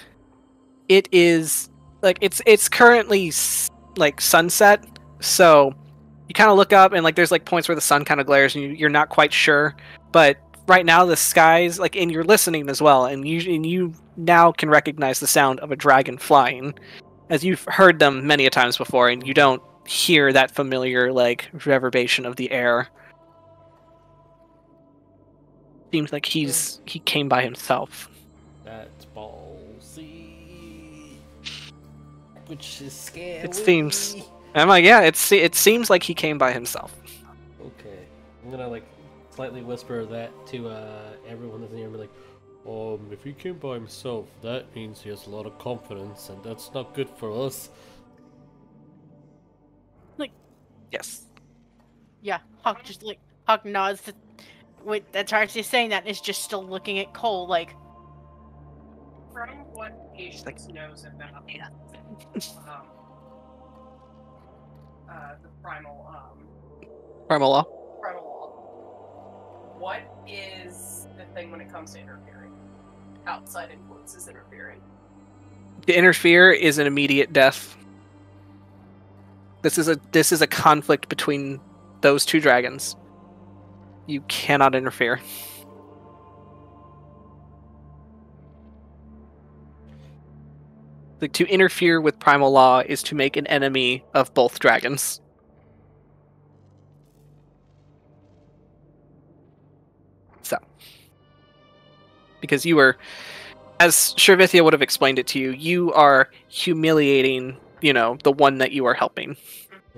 it is like it's it's currently like sunset. So you kind of look up and like there's like points where the sun kind of glares and you, you're not quite sure. But right now the skies like and you're listening as well and you and you now can recognize the sound of a dragon flying as you've heard them many a times before and you don't hear that familiar like reverberation of the air seems like he's he came by himself. That's ballsy. Which is scary. It seems- I'm like, yeah, it's it seems like he came by himself. Okay. I'm gonna like slightly whisper that to uh everyone that's near and be like, um, if he came by himself, that means he has a lot of confidence and that's not good for us. Like, yes. Yeah, Hawk just like Hawk nods. To, wait, that's hard to saying that is just still looking at Cole like, From what Patience knows about Yeah. um, uh, the primal um, Primal law. primal law, what is the thing when it comes to interfering? Outside influences interfering. To interfere is an immediate death. This is a this is a conflict between those two dragons. You cannot interfere. Like to interfere with primal law is to make an enemy of both dragons. So, because you were, as Shervithia would have explained it to you, you are humiliating, you know, the one that you are helping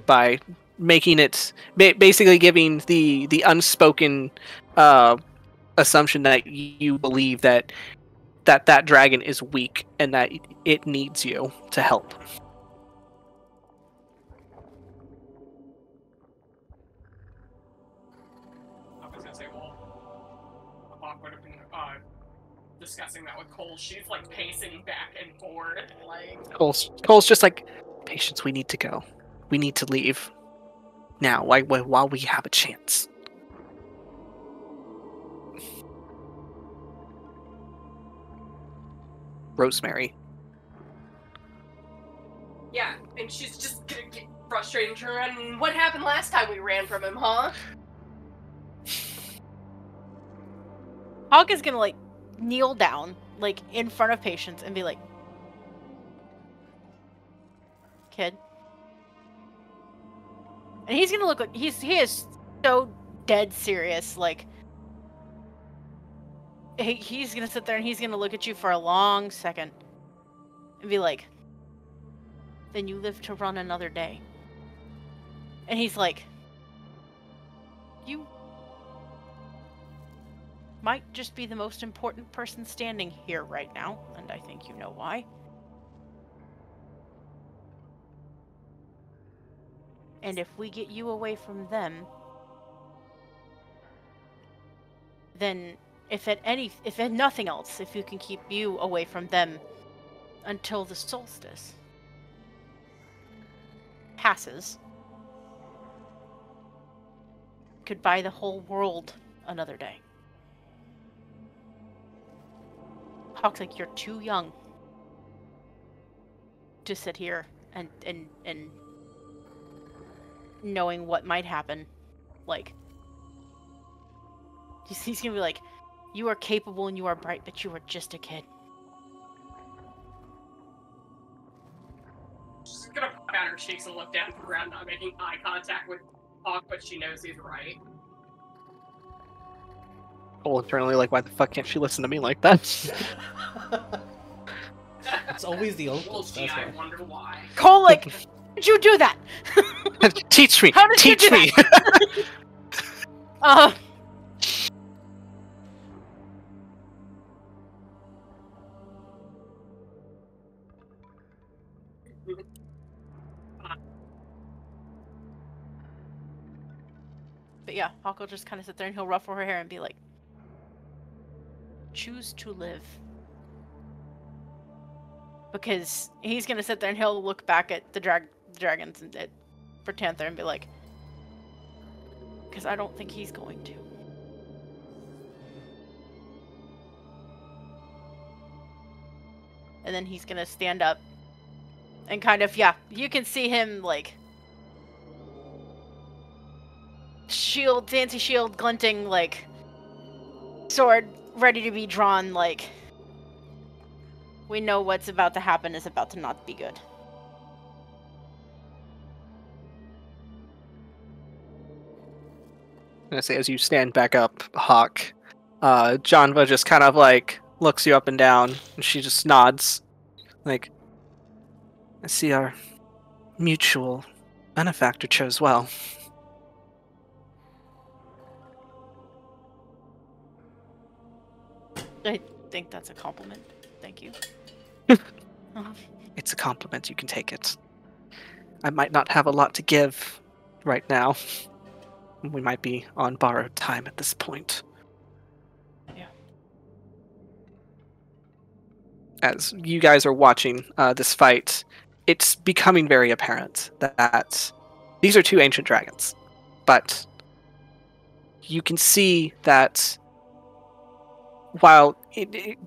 by making it basically giving the the unspoken uh, assumption that you believe that that that dragon is weak and that it needs you to help. I was gonna say, well, Hawk would have been discussing that with Cole. She's like pacing back and forth, like. Cole's, Cole's just like, patience. We need to go. We need to leave now. Why, why, while we have a chance. Rosemary. Yeah, and she's just gonna get frustrated and turn around. And what happened last time we ran from him, huh? Hawk is gonna like kneel down, like in front of Patience, and be like, "Kid," and he's gonna look like he's he is so dead serious. Like, he, he's gonna sit there and he's gonna look at you for a long second and be like, "Then you live to run another day." And he's like, "You might just be the most important person standing here right now, and I think you know why." And if we get you away from them, then if at any if at nothing else, if you can keep you away from them until the solstice passes, could buy the whole world another day. Hawk's like you're too young to sit here and and and knowing what might happen. Like, he's, he's gonna be like, You are capable and you are bright, but you are just a kid. She's gonna pop out her cheeks and look down at the ground, not making eye contact with Hawk, but she knows he's right. Cole internally, like, why the fuck can't she listen to me like that? it's always the Well, gee, That's I why. wonder why. Cole, like, how did you do that? Teach me. How did you Teach do me. Uh, but yeah, Hawk will just kind of sit there and he'll ruffle her hair and be like, choose to live. Because he's gonna sit there and he'll look back at the drag dragons and at Protanther and be like, because I don't think he's going to. And then he's gonna stand up and kind of, yeah, you can see him like shield, fancy shield glinting, like sword ready to be drawn, like we know what's about to happen is about to not be good. Gonna say as you stand back up, Hawk, uh, Janva just kind of like looks you up and down, and she just nods, like, I see our mutual benefactor chose well. I think that's a compliment. Thank you. Um, It's a compliment. You can take it. I might not have a lot to give right now. We might be on borrowed time at this point. Yeah. As you guys are watching uh, this fight, it's becoming very apparent that these are two ancient dragons, but you can see that while it, it,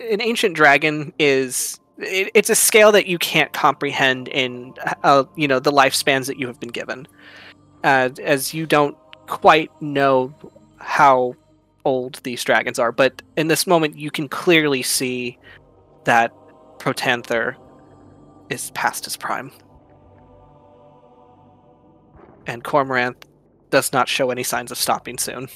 an ancient dragon is it, it's a scale that you can't comprehend in uh, you know the lifespans that you have been given uh, as you don't quite know how old these dragons are but in this moment you can clearly see that protanther is past his prime and cormoranth does not show any signs of stopping soon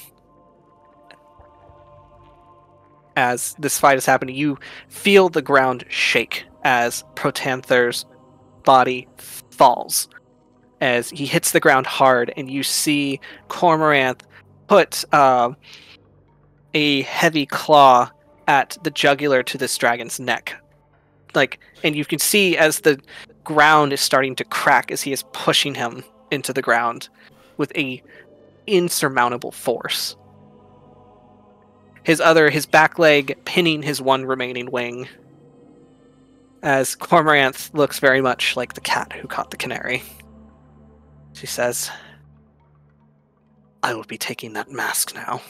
as this fight is happening, you feel the ground shake as Protanther's body falls. As he hits the ground hard, and you see Cormoranth put uh, a heavy claw at the jugular to this dragon's neck. Like, and you can see as the ground is starting to crack as he is pushing him into the ground with a insurmountable force his other his back leg pinning his one remaining wing as cormoranth looks very much like the cat who caught the canary she says i will be taking that mask now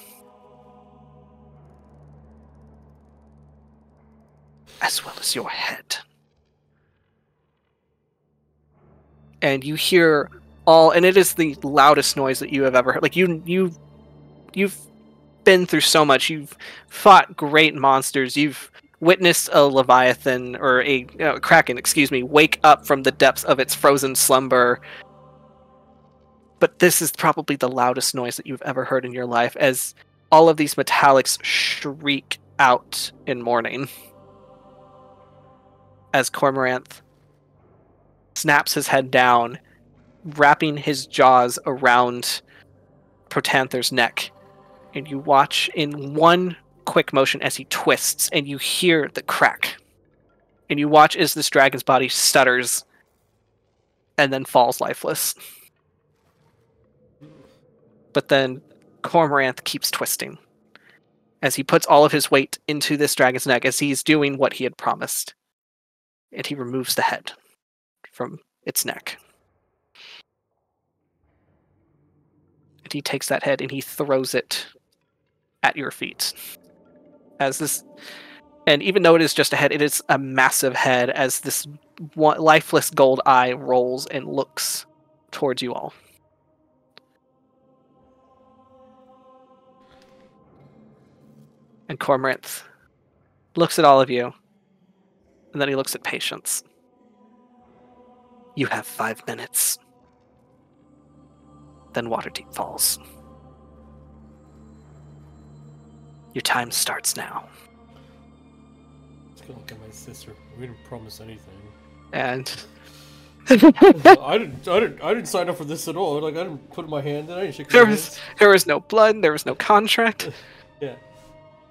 as well as your head and you hear all and it is the loudest noise that you have ever heard like you you you've been through so much. You've fought great monsters. You've witnessed a leviathan or a uh, kraken, excuse me, wake up from the depths of its frozen slumber. But this is probably the loudest noise that you've ever heard in your life as all of these metallics shriek out in mourning as Cormoranth snaps his head down, wrapping his jaws around Protanther's neck. And you watch in one quick motion as he twists, and you hear the crack. And you watch as this dragon's body stutters and then falls lifeless. But then Cormoranth keeps twisting as he puts all of his weight into this dragon's neck as he's doing what he had promised. And he removes the head from its neck. And he takes that head and he throws it at your feet. As this, and even though it is just a head, it is a massive head as this lifeless gold eye rolls and looks towards you all. And Cormoranth looks at all of you, and then he looks at Patience. You have five minutes. Then Waterdeep falls. Your time starts now. Let's go look at my sister. We didn't promise anything. And I didn't. I didn't. I didn't sign up for this at all. Like I didn't put my hand in. I didn't shake there was hands. there was no blood, there was no contract. Yeah.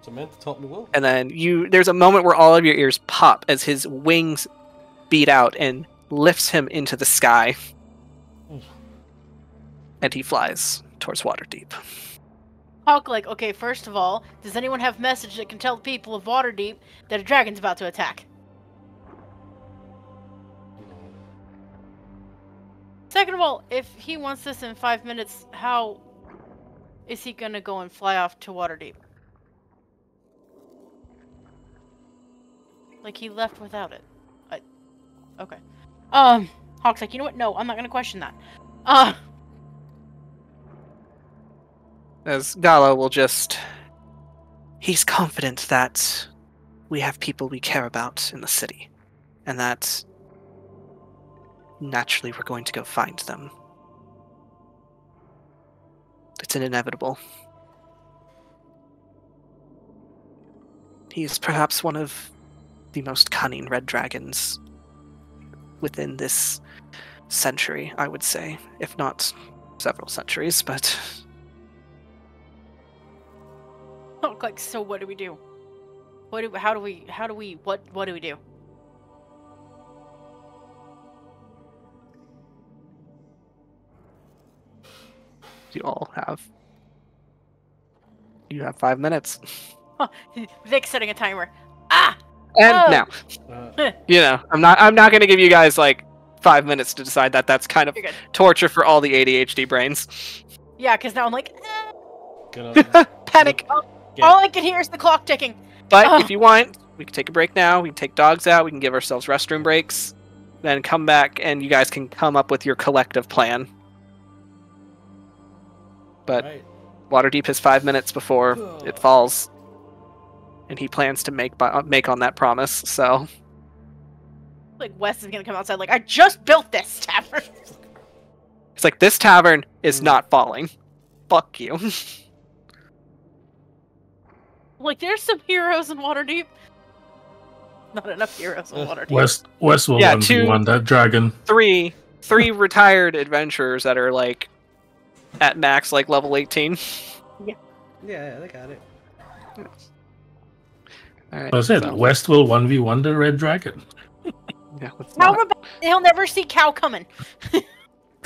Samantha taught me well. And then you there's a moment where all of your ears pop as his wings beat out and lifts him into the sky. Oof. And he flies towards Waterdeep. Hawk, like, okay, first of all, does anyone have message that can tell the people of Waterdeep that a dragon's about to attack? Second of all, if he wants this in five minutes, how is he gonna go and fly off to Waterdeep? Like he left without it. I, okay. Um, Hawk's like, you know what? No, I'm not gonna question that. Uh, As Gala will just he's confident that we have people we care about in the city. And that naturally we're going to go find them. It's an inevitable. He is perhaps one of the most cunning red dragons within this century, I would say, if not several centuries, but Hawk, like, so what do we do? What do? How do we? How do we? What? What do we do? you all have you have five minutes. Vic's setting a timer. Ah! And Oh. now, Uh, you know, I'm not I'm not gonna give you guys like five minutes to decide that that's kind of torture for all the ADHD brains. Yeah, because now I'm like, eh. Panic. get- all I can hear is the clock ticking. But Oh. if you want, we can take a break now. We can take dogs out. We can give ourselves restroom breaks. Then come back and you guys can come up with your collective plan. But Right. Waterdeep has five minutes before it falls, and he plans to make by, make on that promise. So Like Wes is gonna come outside. Like I just built this tavern. it's like this tavern is Mm. not falling. Fuck you. like there's some heroes in Waterdeep. Not enough heroes in Uh, Waterdeep. West West will Yeah, one two- one that dragon. three three retired adventurers that are like at max like level 18. Yeah, Yeah, they got it. All right. That's it. so- West will one v one the red dragon. yeah, let's How not- he'll never see cow coming.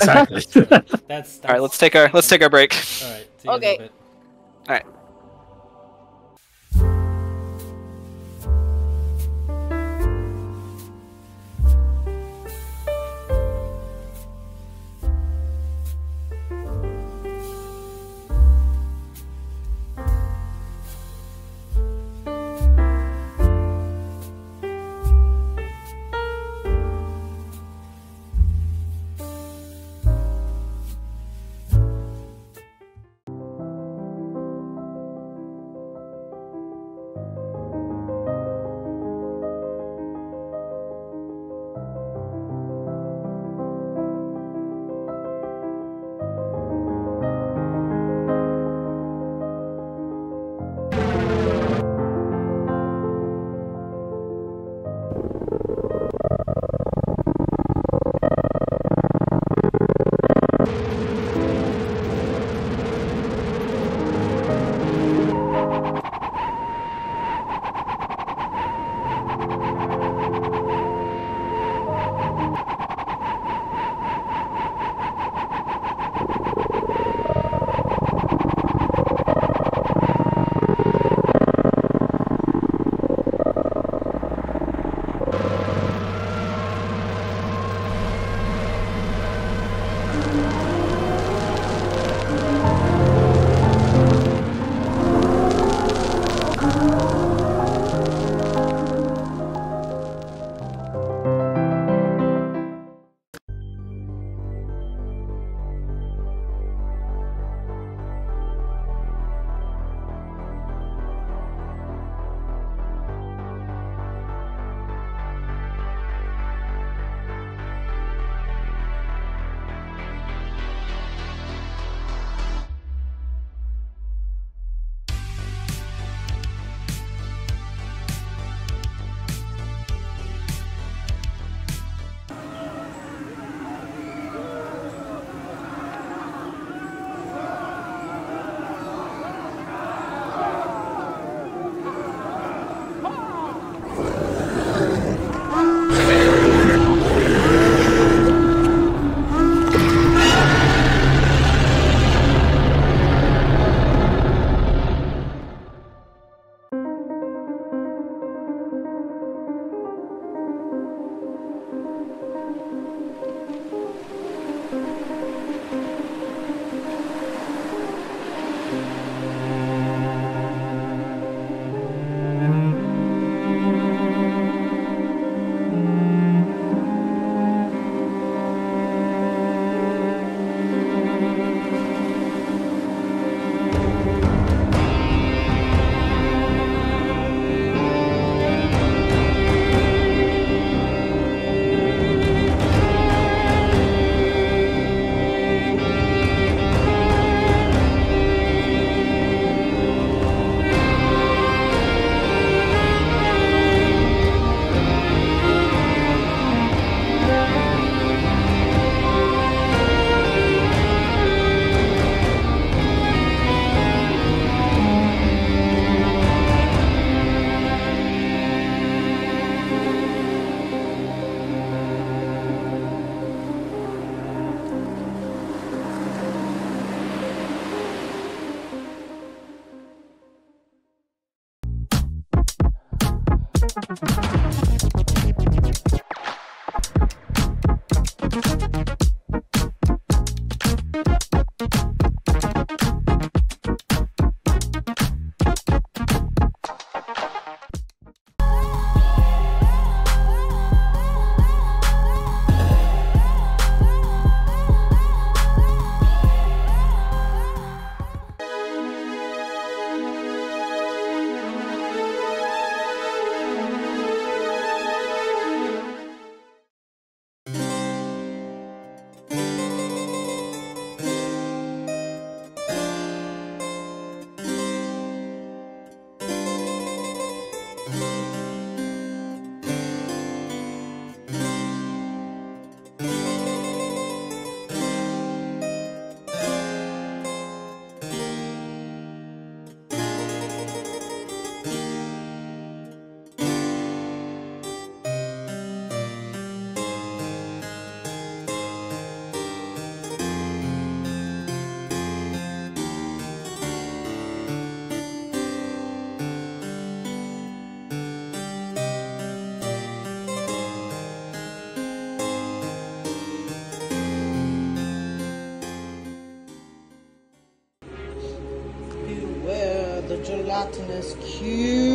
Exactly. That's, that's All right, let's take our let's take our break. All right. See you guys in a Okay. bit. All right. Gelatinous cube.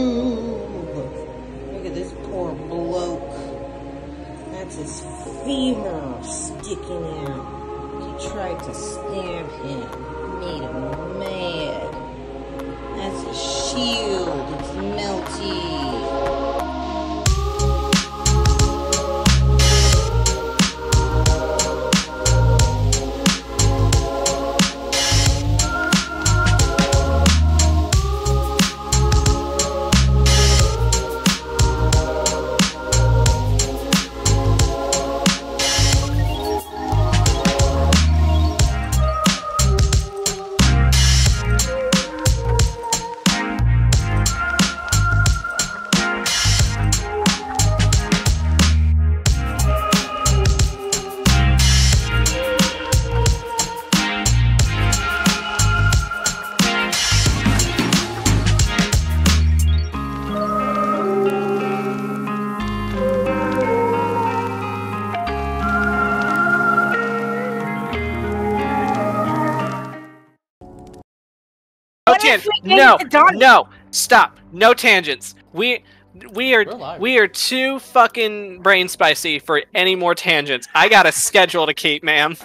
No, it to Donnie? no, stop. No tangents. We we are We're we are too fucking brain spicy for any more tangents. I got a schedule to keep, ma'am.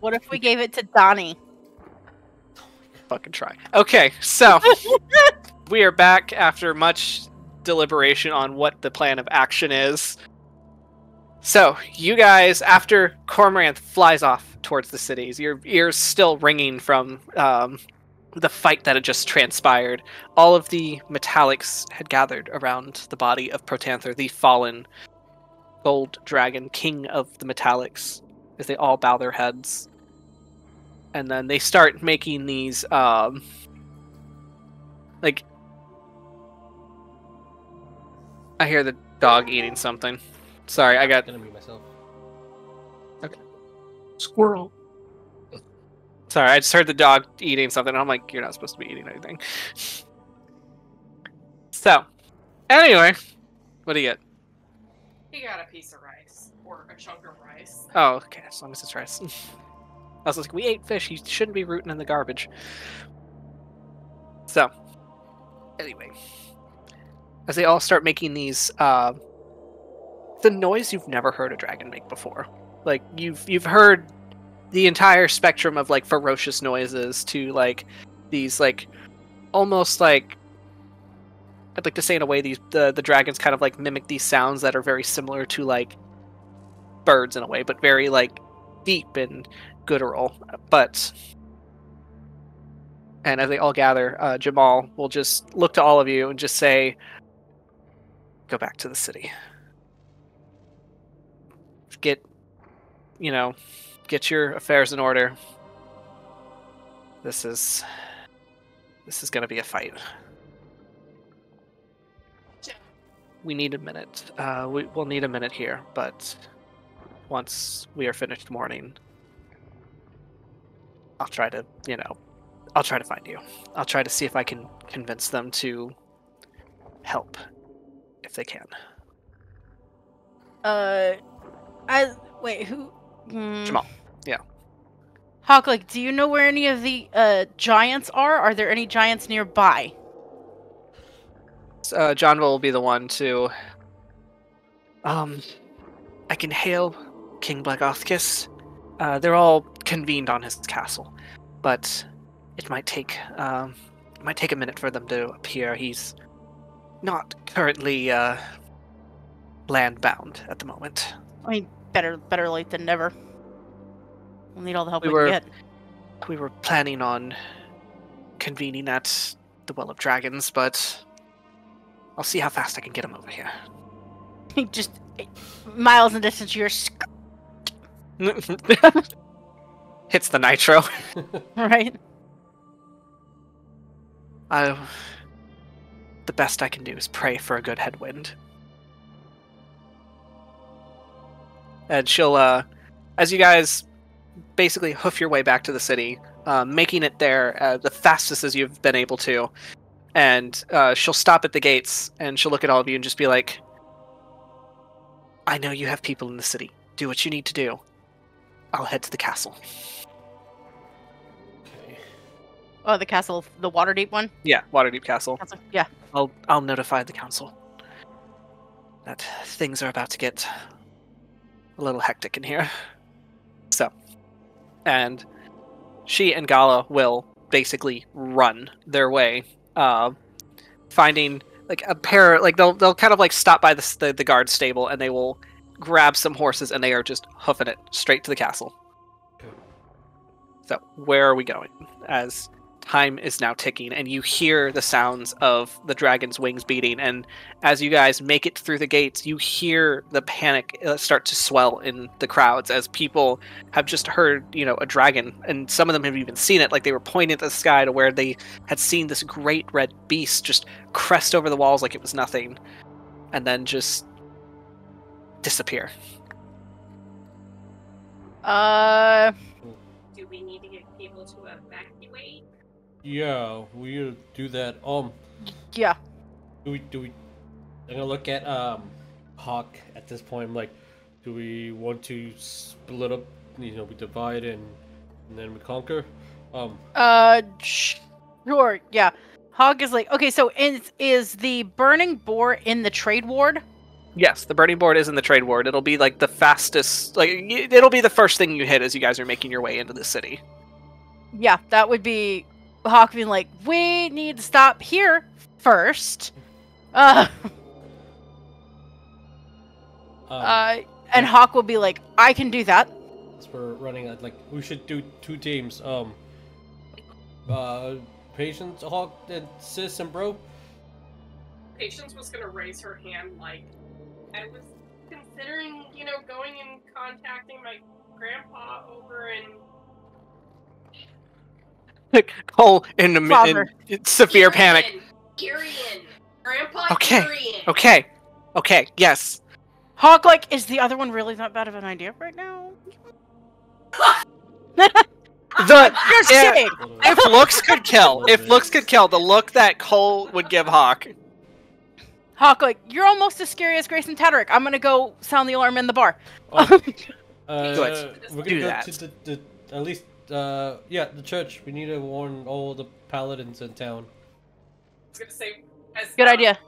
What if we gave it to Donnie? Fucking try. Okay, so we are back after much deliberation on what the plan of action is. So, you guys, after Cormoranth flies off towards the cities, your ears still ringing from um, the fight that had just transpired. All of the metallics had gathered around the body of Protanther, the fallen gold dragon, king of the metallics, as they all bow their heads. And then they start making these, um, like, I hear the dog eating something. Sorry, I got gonna mute myself. Squirrel. Sorry, I just heard the dog eating something. and I'm like, you're not supposed to be eating anything. So, anyway, what do you get? He got a piece of rice or a chunk of rice. Oh, okay, as long as it's rice. I was like, we ate fish. He shouldn't be rooting in the garbage. So, anyway, as they all start making these, uh, the noise you've never heard a dragon make before. Like you've you've heard the entire spectrum of like ferocious noises to like these like almost like I'd like to say in a way these the the dragons kind of like mimic these sounds that are very similar to like birds in a way, but very like deep and guttural. But and as they all gather, uh, Jamal will just look to all of you and just say, "Go back to the city. Get, you know, get your affairs in order. This is, this is going to be a fight." We need a minute. Uh, we, we'll need a minute here, but once we are finished mourning, I'll try to, you know, I'll try to find you. I'll try to see if I can convince them to help if they can. Uh, I wait. Who? Hmm. Jamal, yeah. Hawk, like, do you know where any of the uh giants are? Are there any giants nearby? Uh, John will be the one to. Um, I can hail King Blagothkus. Uh, they're all convened on his castle, but it might take um, it might take a minute for them to appear. He's not currently uh, land bound at the moment. I mean, better better late than never. We'll need all the help We we, were- can get. We were planning on convening at the Well of Dragons, but I'll see how fast I can get him over here. get. Just miles in distance, you're sc- Hits the nitro. right. I, the best I can do is pray for a good headwind. And she'll, uh, as you guys basically hoof your way back to the city, uh, making it there uh, the fastest as you've been able to, and uh, she'll stop at the gates and she'll look at all of you and just be like, I know you have people in the city. Do what you need to do. I'll head to the castle. Okay. Oh, the castle, the Waterdeep one. Yeah, Waterdeep Castle. Castle. Yeah. I'll I'll notify the council that things are about to get a little hectic in here. So, and she and Gala will basically run their way, uh, finding like a pair. Like they'll they'll kind of like stop by the the, the guard stable and they will grab some horses and they are just hoofing it straight to the castle. So where are we going? As time is now ticking and you hear the sounds of the dragon's wings beating and as you guys make it through the gates you hear the panic uh, start to swell in the crowds as people have just heard you know a dragon and some of them have even seen it like they were pointing at the sky to where they had seen this great red beast just crest over the walls like it was nothing and then just disappear Uh, Do we need to get people to evacuate? Yeah, we'll do that. Um, yeah. do we do we? I'm gonna look at um Hawk at this point. I'm like, do we want to split up? You know, we divide and and then we conquer. Um, Uh, sure. Yeah. Hawk is like, okay, so is is the burning boar in the trade ward? Yes, the burning boar is in the trade ward. It'll be like the fastest, like it'll be the first thing you hit as you guys are making your way into the city. Yeah, that would be Hawk being like, we need to stop here first. Uh, um uh, and Hawk will be like, I can do that. we're running, I'd like we should do two teams. Um, uh, patience, Hawk, and sis and bro. Patience was gonna raise her hand like I was considering, you know, going and contacting my grandpa over in Cole in, the mi- in, Father. in severe panic. Irian. Grandpa Okay, Irian. Okay, okay, yes. Hawk like, is the other one really not bad of an idea right now? The You're yeah, kidding. if looks could kill, if looks could kill, the look that Cole would give Hawk. Hawk like, you're almost as scary as Grayson Taderick. I'm gonna go sound the alarm in the bar. Oh, uh, we're gonna Do go that. to the, the at least uh yeah the church. We need to warn all the paladins in town. I was gonna say as Good uh, idea.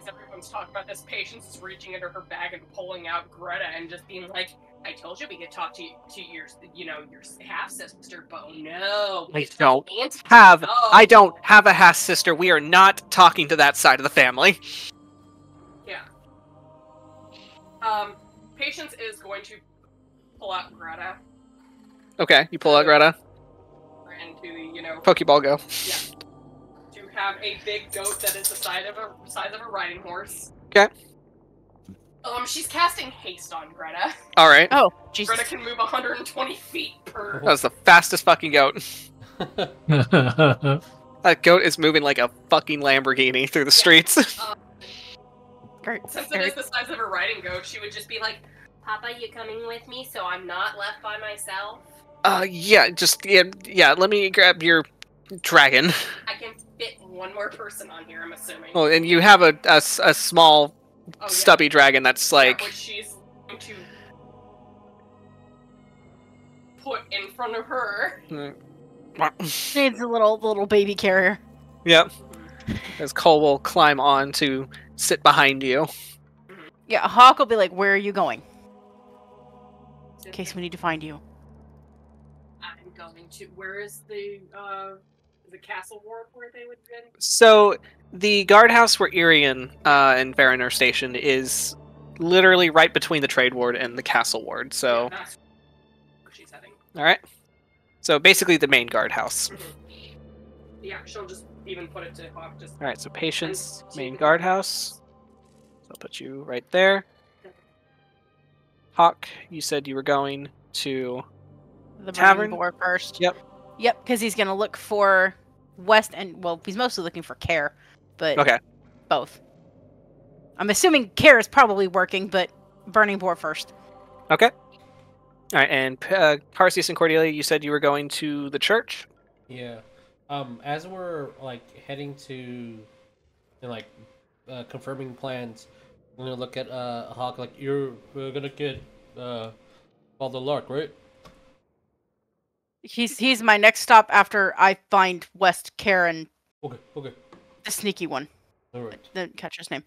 As everyone's talking about this, Patience is reaching into her bag and pulling out Greta and just being like, "I told you we could talk to to your, you know, your half sister, but oh no, I don't Aunt- have. no." I don't have a half sister. We are not talking to that side of the family. Yeah. Um, Patience is going to pull out Greta Okay, you pull out Greta. into the, you know, Pokeball go. Yeah. To have a big goat that is the size of a size of a riding horse. Okay. Um, she's casting haste on Greta. All right. Oh, Jesus. Greta can move 120 feet per. That was the fastest fucking goat. That goat is moving like a fucking Lamborghini through the streets. Great. Since it Very- the size of a riding goat, she would just be like, "Papa, you coming with me so I'm not left by myself? Uh, yeah, just yeah, yeah. Let me grab your dragon. I can fit one more person on here. I'm assuming. Well, and you have a a small Oh, yeah. stubby dragon that's Yeah, like which she's going to put in front of her. Needs a little little baby carrier. Yep. As Cole will climb on to sit behind you. Yeah, Hawk will be like, "Where are you going?" In case we need to find you. Going to. Where is the uh the castle ward where they would been? So the guardhouse where Irian uh, and Varen are stationed is literally right between the trade ward and the castle ward. So, Yeah, she's heading. all right. So basically the main guardhouse. Yeah, she'll just even put it to Hawk. Just All right. So patience, main guardhouse. So I'll put you right there. Hawk, you said you were going to. The Tavern? Tavern boar first. Yep. Yep, because he's gonna look for West and well, he's mostly looking for Care, but Okay. both. I'm assuming Care is probably working, but Burning Boar first. Okay. All right. And uh, Tarsius and Cordelia, you said you were going to the church. Yeah. Um, as we're like heading to, and like, uh, confirming plans, I'm gonna look at uh Hawk like you're uh, gonna get uh Father Lark, right? He's he's my next stop after I find West Karen. Okay, okay, the sneaky one. all right. Didn't catch his name.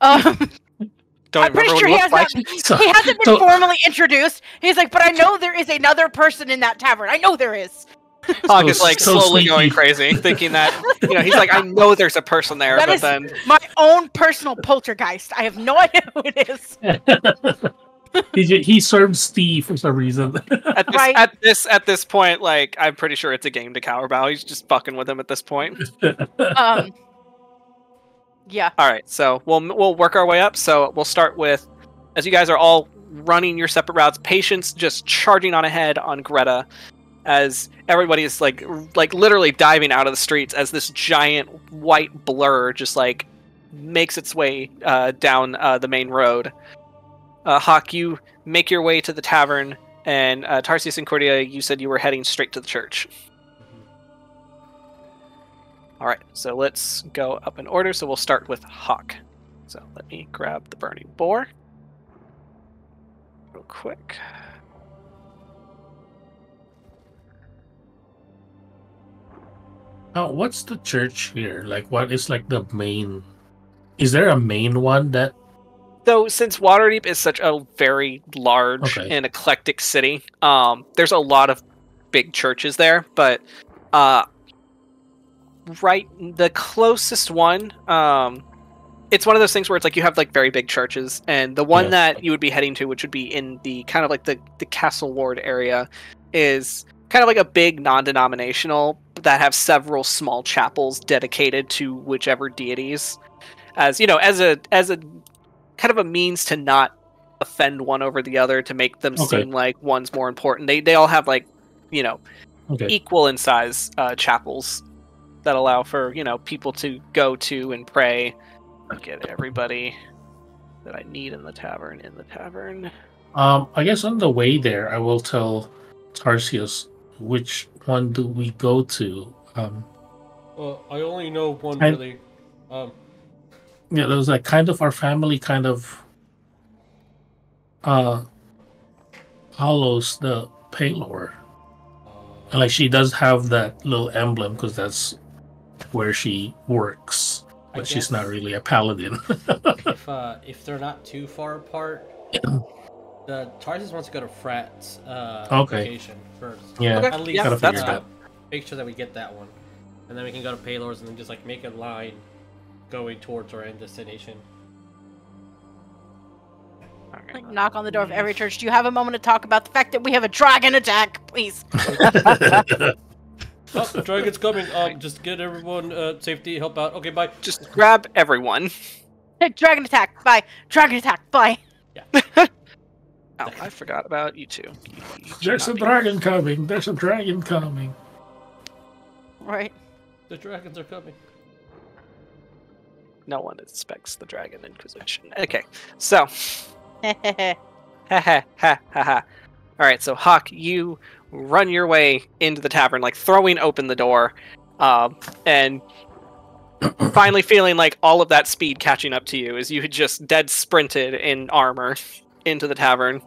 Um, Don't I'm pretty sure he has he not. So, He hasn't been so- formally introduced. He's like, but I know there is another person in that tavern. I know there is. like. Hawk So- is like so slowly sneaky. going crazy, thinking that you know he's like, I know there's a person there, That but is- then My own personal poltergeist. I have no idea who it is. he, ju- he serves Steve for some reason. at this, Right. at this at this point, like I'm pretty sure it's a game to Cowerbow. He's just fucking with him at this point. Um. Yeah. All right, so we'll we'll work our way up. So we'll start with, as you guys are all running your separate routes, patience just charging on ahead on Greta, as everybody is like like literally diving out of the streets as this giant white blur just like makes its way uh, down uh, the main road. Uh, Hawk, you make your way to the tavern, and uh, Tarsius and Cordia, you said you were heading straight to the church. All right, so let's go up in order. So we'll start with Hawk. So let me grab the burning boar real quick. Now, what's the church here? Like, what is like the main? Is there a main one that? So since Waterdeep is such a very large Okay. and eclectic city, um, there's a lot of big churches there, but uh, right the closest one, um, it's one of those things where it's like you have like very big churches, and the one Yeah. that you would be heading to, which would be in the kind of like the the Castle Ward area, is kind of like a big non-denominational that have several small chapels dedicated to whichever deities as you know as a as a kind of a means to not offend one over the other to make them Okay. seem like one's more important they they all have like you know Okay. equal in size uh, chapels that allow for you know people to go to and pray get everybody that i need in the tavern in the tavern Um, I guess on the way there, I will tell Tarsius which one do we go to. Um, Well, I only know one I- really. Um, yeah, there was like kind of our family kind of uh follows the Paylor. And like she does have that little emblem because that's where she works. But she's not really a paladin. if uh, if they're not too far apart, the Tarsius wants to go to Frat's uh, Okay. location first. yeah. Okay. At least Yeah, Gotta that's figure uh, make sure that we get that one, and then we can go to Paylor's and then just like make a line going towards our end destination. Alright. Like knock on the door of every church. Do you have a moment to talk about the fact that we have a dragon attack, please? Oh, the dragon's coming! Um, just get everyone uh, safety, help out. Okay, bye. just grab everyone Hey, dragon attack. Bye. Dragon attack. Bye. Yeah. oh i forgot about you two You- you There's a should not be- dragon coming. There's a dragon coming. Right. The dragons are coming. No one expects the dragon inquisition okay so Ha ha ha ha ha. All right, so Hawk, you run your way into the tavern, like throwing open the door, um, and finally feeling like all of that speed catching up to you as you had just dead sprinted in armor into the tavern.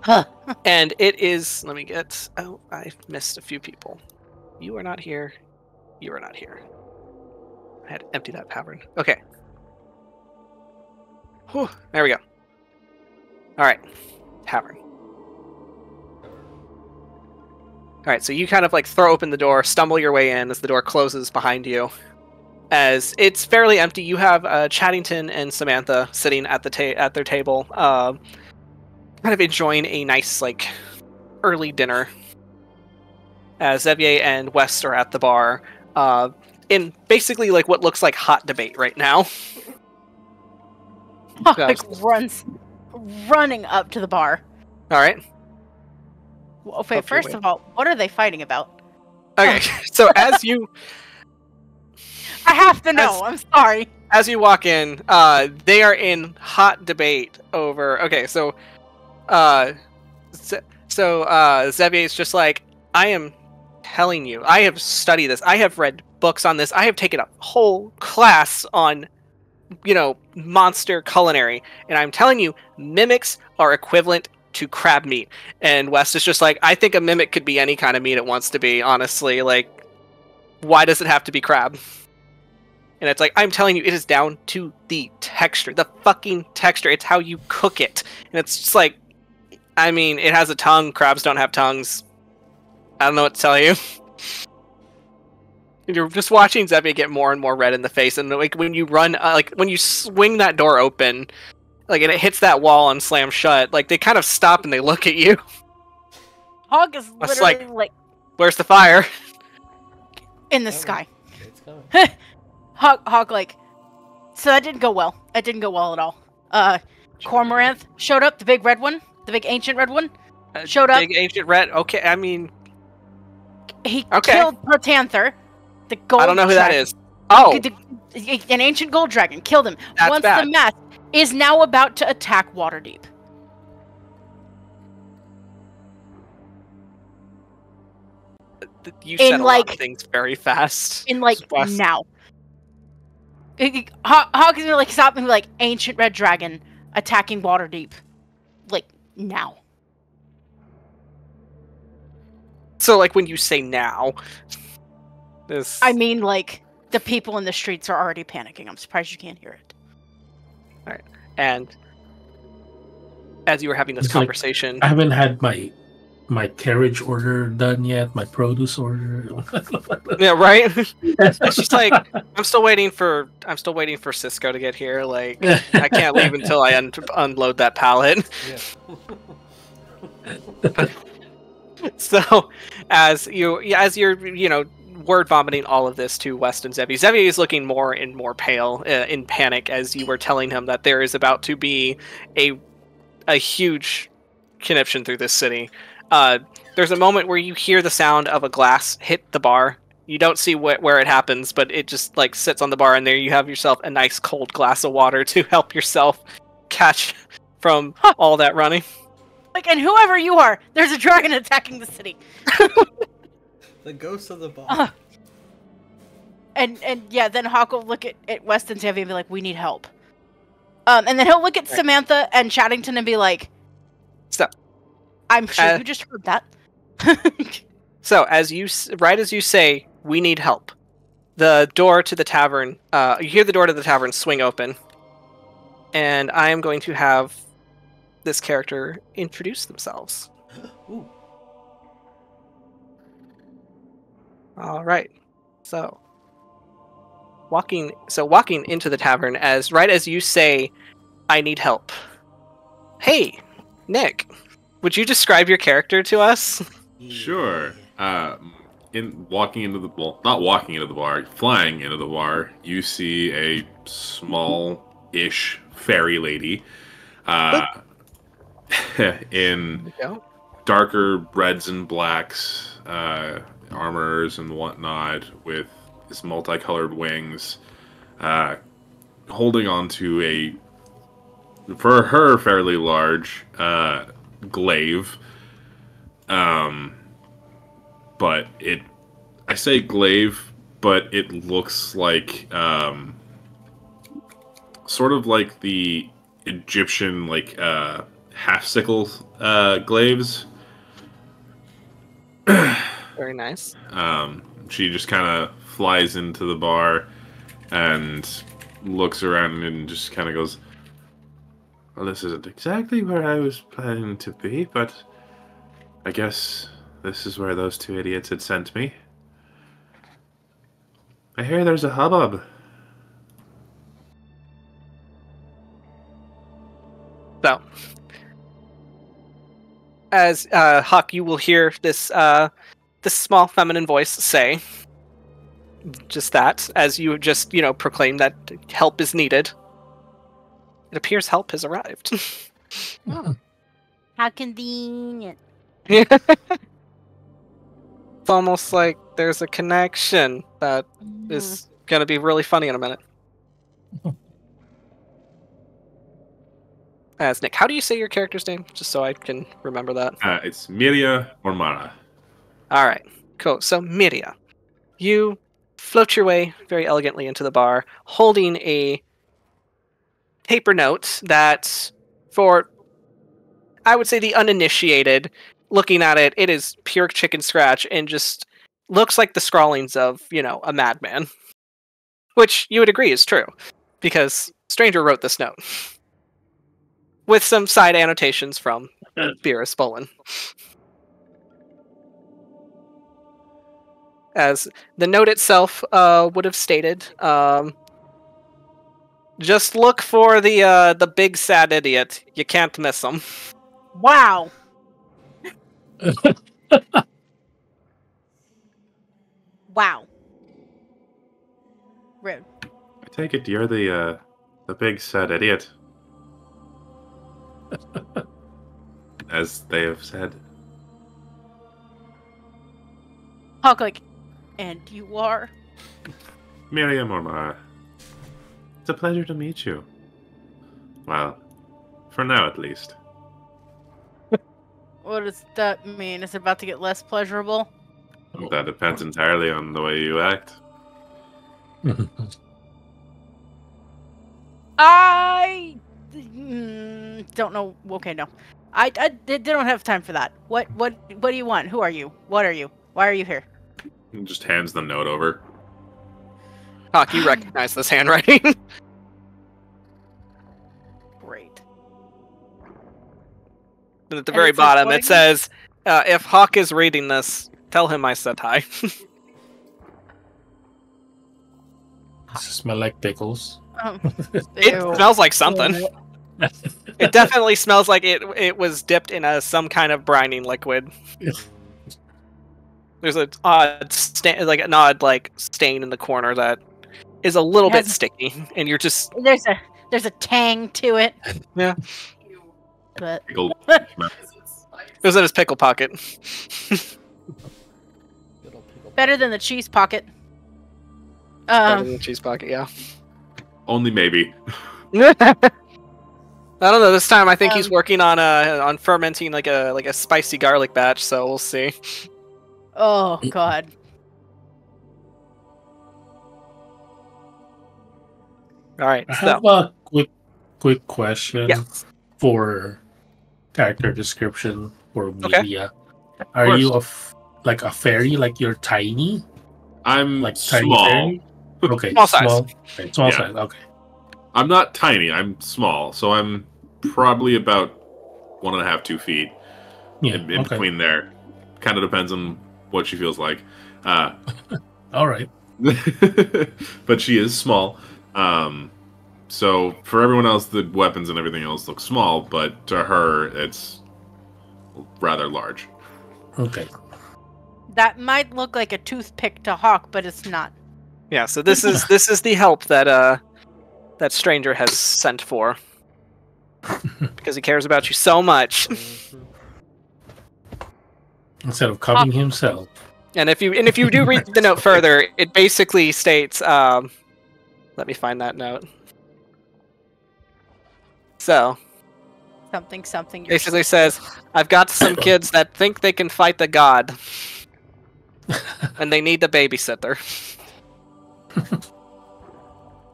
Huh. And it is. Let me get. Oh, I missed a few people. You are not here. You are not here. I had to empty that tavern. Okay. Whew, there we go. All right, tavern. All right, so you kind of like throw open the door, stumble your way in as the door closes behind you. As it's fairly empty, you have uh, Chadington and Samantha sitting at the ta- at their table, uh, kind of enjoying a nice like early dinner. As Xavier and West are at the bar, uh, in basically like what looks like hot debate right now. Hawk like runs, running up to the bar. All right. Well, okay, Up first way. of all, what are they fighting about? Okay. so as you I have to know. I'm sorry. as you walk in, uh, they are in hot debate over. Okay, so, uh, so uh, Xavier's just like, I am telling you, I have studied this. I have read books on this. I have taken a whole class on, you know, monster culinary, and I'm telling you, mimics are equivalent to crab meat. And West is just like, I think a mimic could be any kind of meat it wants to be. Honestly, like, why does it have to be crab? And it's like, I'm telling you, it is down to the texture, the fucking texture. It's how you cook it. And it's just like, I mean, it has a tongue. Crabs don't have tongues. I don't know what to tell you. You're just watching Zebby get more and more red in the face, and like when you run, uh, like when you swing that door open, like and it hits that wall and slams shut, like they kind of stop and they look at you. Hawk is That's literally like- like, Where's the fire? in the Oh. sky. It's coming. Hawk, Hawk, like, so that didn't go well. That didn't go well at all. Uh, Cormoranth showed up, the big red one, the big ancient red one. Uh, Showed up. Big ancient red. Okay, I mean, He Okay. killed Protanther, the gold. I don't know who that dragon. is. Oh, The- an ancient gold dragon killed him. That's Once bad. the mess is now about to attack Waterdeep. you in, said lot like- things very fast. in like West. now. Hawk Hawk is gonna like stop and be like ancient red dragon attacking Waterdeep, like now. So, like, when you say now, this. I mean, like the people in the streets are already panicking. I'm surprised you can't hear it. All right. And as you were having this It's like- conversation, I haven't had my my carriage order done yet. My produce order. yeah, right. it's just like I'm still waiting for I'm still waiting for Sysco to get here. Like, I can't leave until I un- unload that pallet. Yeah. So, as you as you're you know word vomiting all of this to West and Zevi, Zevi is looking more and more pale uh, in panic as you were telling him that there is about to be a a huge conniption through this city. Uh, there's a moment where you hear the sound of a glass hit the bar. You don't see wh- where it happens, but it just like sits on the bar, and there you have yourself a nice cold glass of water to help yourself catch from all that running. Like, and whoever you are, there's a dragon attacking the city. The ghost of the ball. Uh, And and yeah, then Hawk will look at, at West and Savvy and be like, "We need help." Um, and then he'll look at Right. Samantha and Chadington and be like, "Stop." "I'm sure Uh, you just heard that." So as you right as you say, we need help. The door to the tavern, uh, you hear the door to the tavern swing open, and I am going to have this character introduce themselves. Ooh. All right. So walking, so walking into the tavern as right as you say, I need help. Hey, Nick, would you describe your character to us? Sure. Uh, in walking into the well, not walking into the bar, flying into the bar, you see a small-ish fairy lady, uh, in darker reds and blacks, uh, armors and whatnot, with his multicolored wings, uh, holding onto a, for her, fairly large uh, glaive. Um, but it, I say glaive but it looks like um, sort of like the Egyptian like uh, half sickle uh, glaives. Very nice. Um, she just kind of flies into the bar and looks around and just kind of goes, Well, this isn't exactly where I was planning to be, but I guess this is where those two idiots had sent me. I hear there's a hubbub. As uh, Huck, you will hear this uh, this small feminine voice say just that, as you just you know proclaim that help is needed. It appears help has arrived. How convenient. it's almost like there's a connection that is gonna be really funny in a minute. As Nick, how do you say your character's name? Just so I can remember that. Uh, it's Miria or Mara. All right, cool. So Miria, you float your way very elegantly into the bar, holding a paper note that, for I would say the uninitiated, looking at it, it is pure chicken scratch and just looks like the scrawlings of you know a madman, which you would agree is true, because Stranger wrote this note with some side annotations from Beerus Bolin. As the note itself uh, would have stated, um, just look for the uh, the big sad idiot. You can't miss him. Wow. wow. Rude. I take it you're the uh, the big sad idiot. As they have said. Hawk like, and you are? Miriam or Mara. It's a pleasure to meet you. Well, for now at least. What does that mean? Is it about to get less pleasurable? That depends entirely on the way you act. I mm, don't know. Okay, no. I, I they don't have time for that. What what what do you want? Who are you? What are you? Why are you here? He just hands the note over. Hawk, you recognize this handwriting? Great. and at the And very it bottom, it says, uh, "If Hawk is reading this, tell him I said hi." Does it smell like pickles? Um, it smells like something. It definitely smells like it. It was dipped in a some kind of brining liquid. There's an odd stain, like an odd like stain in the corner that is a little It bit sticky, and you're just There's a there's a tang to it. Yeah. But it was in his pickle pocket. Good old pickle. better than the cheese pocket. Better Um, than the cheese pocket, yeah. Only maybe. I don't know. This time, I think he's Um, working on uh on fermenting like a like a spicy garlic batch. So we'll see. oh god. All right. I So have a quick, quick question Yeah. for character description for Okay. media. Are you a f- like a fairy? Like you're tiny? I'm Like tiny small. fairy? Okay, Small size. Small, okay, small Yeah. size. Okay. I'm not tiny. I'm small, so I'm probably about one and a half, two feet Yeah. in, in okay. between there. Kind of depends on what she feels like. Uh, All right. but she is small. Um, so for everyone else, the weapons and everything else look small, but to her, it's rather large. Okay. That might look like a toothpick to Hawk, but it's not. yeah. So this is this is the help that uh that stranger has sent for because he cares about you so much. Instead of covering himself. And if you and if you do read the note further, it basically states, um, let me find that note. So Something something. Basically says, I've got some kids that think they can fight the god, and they need the babysitter.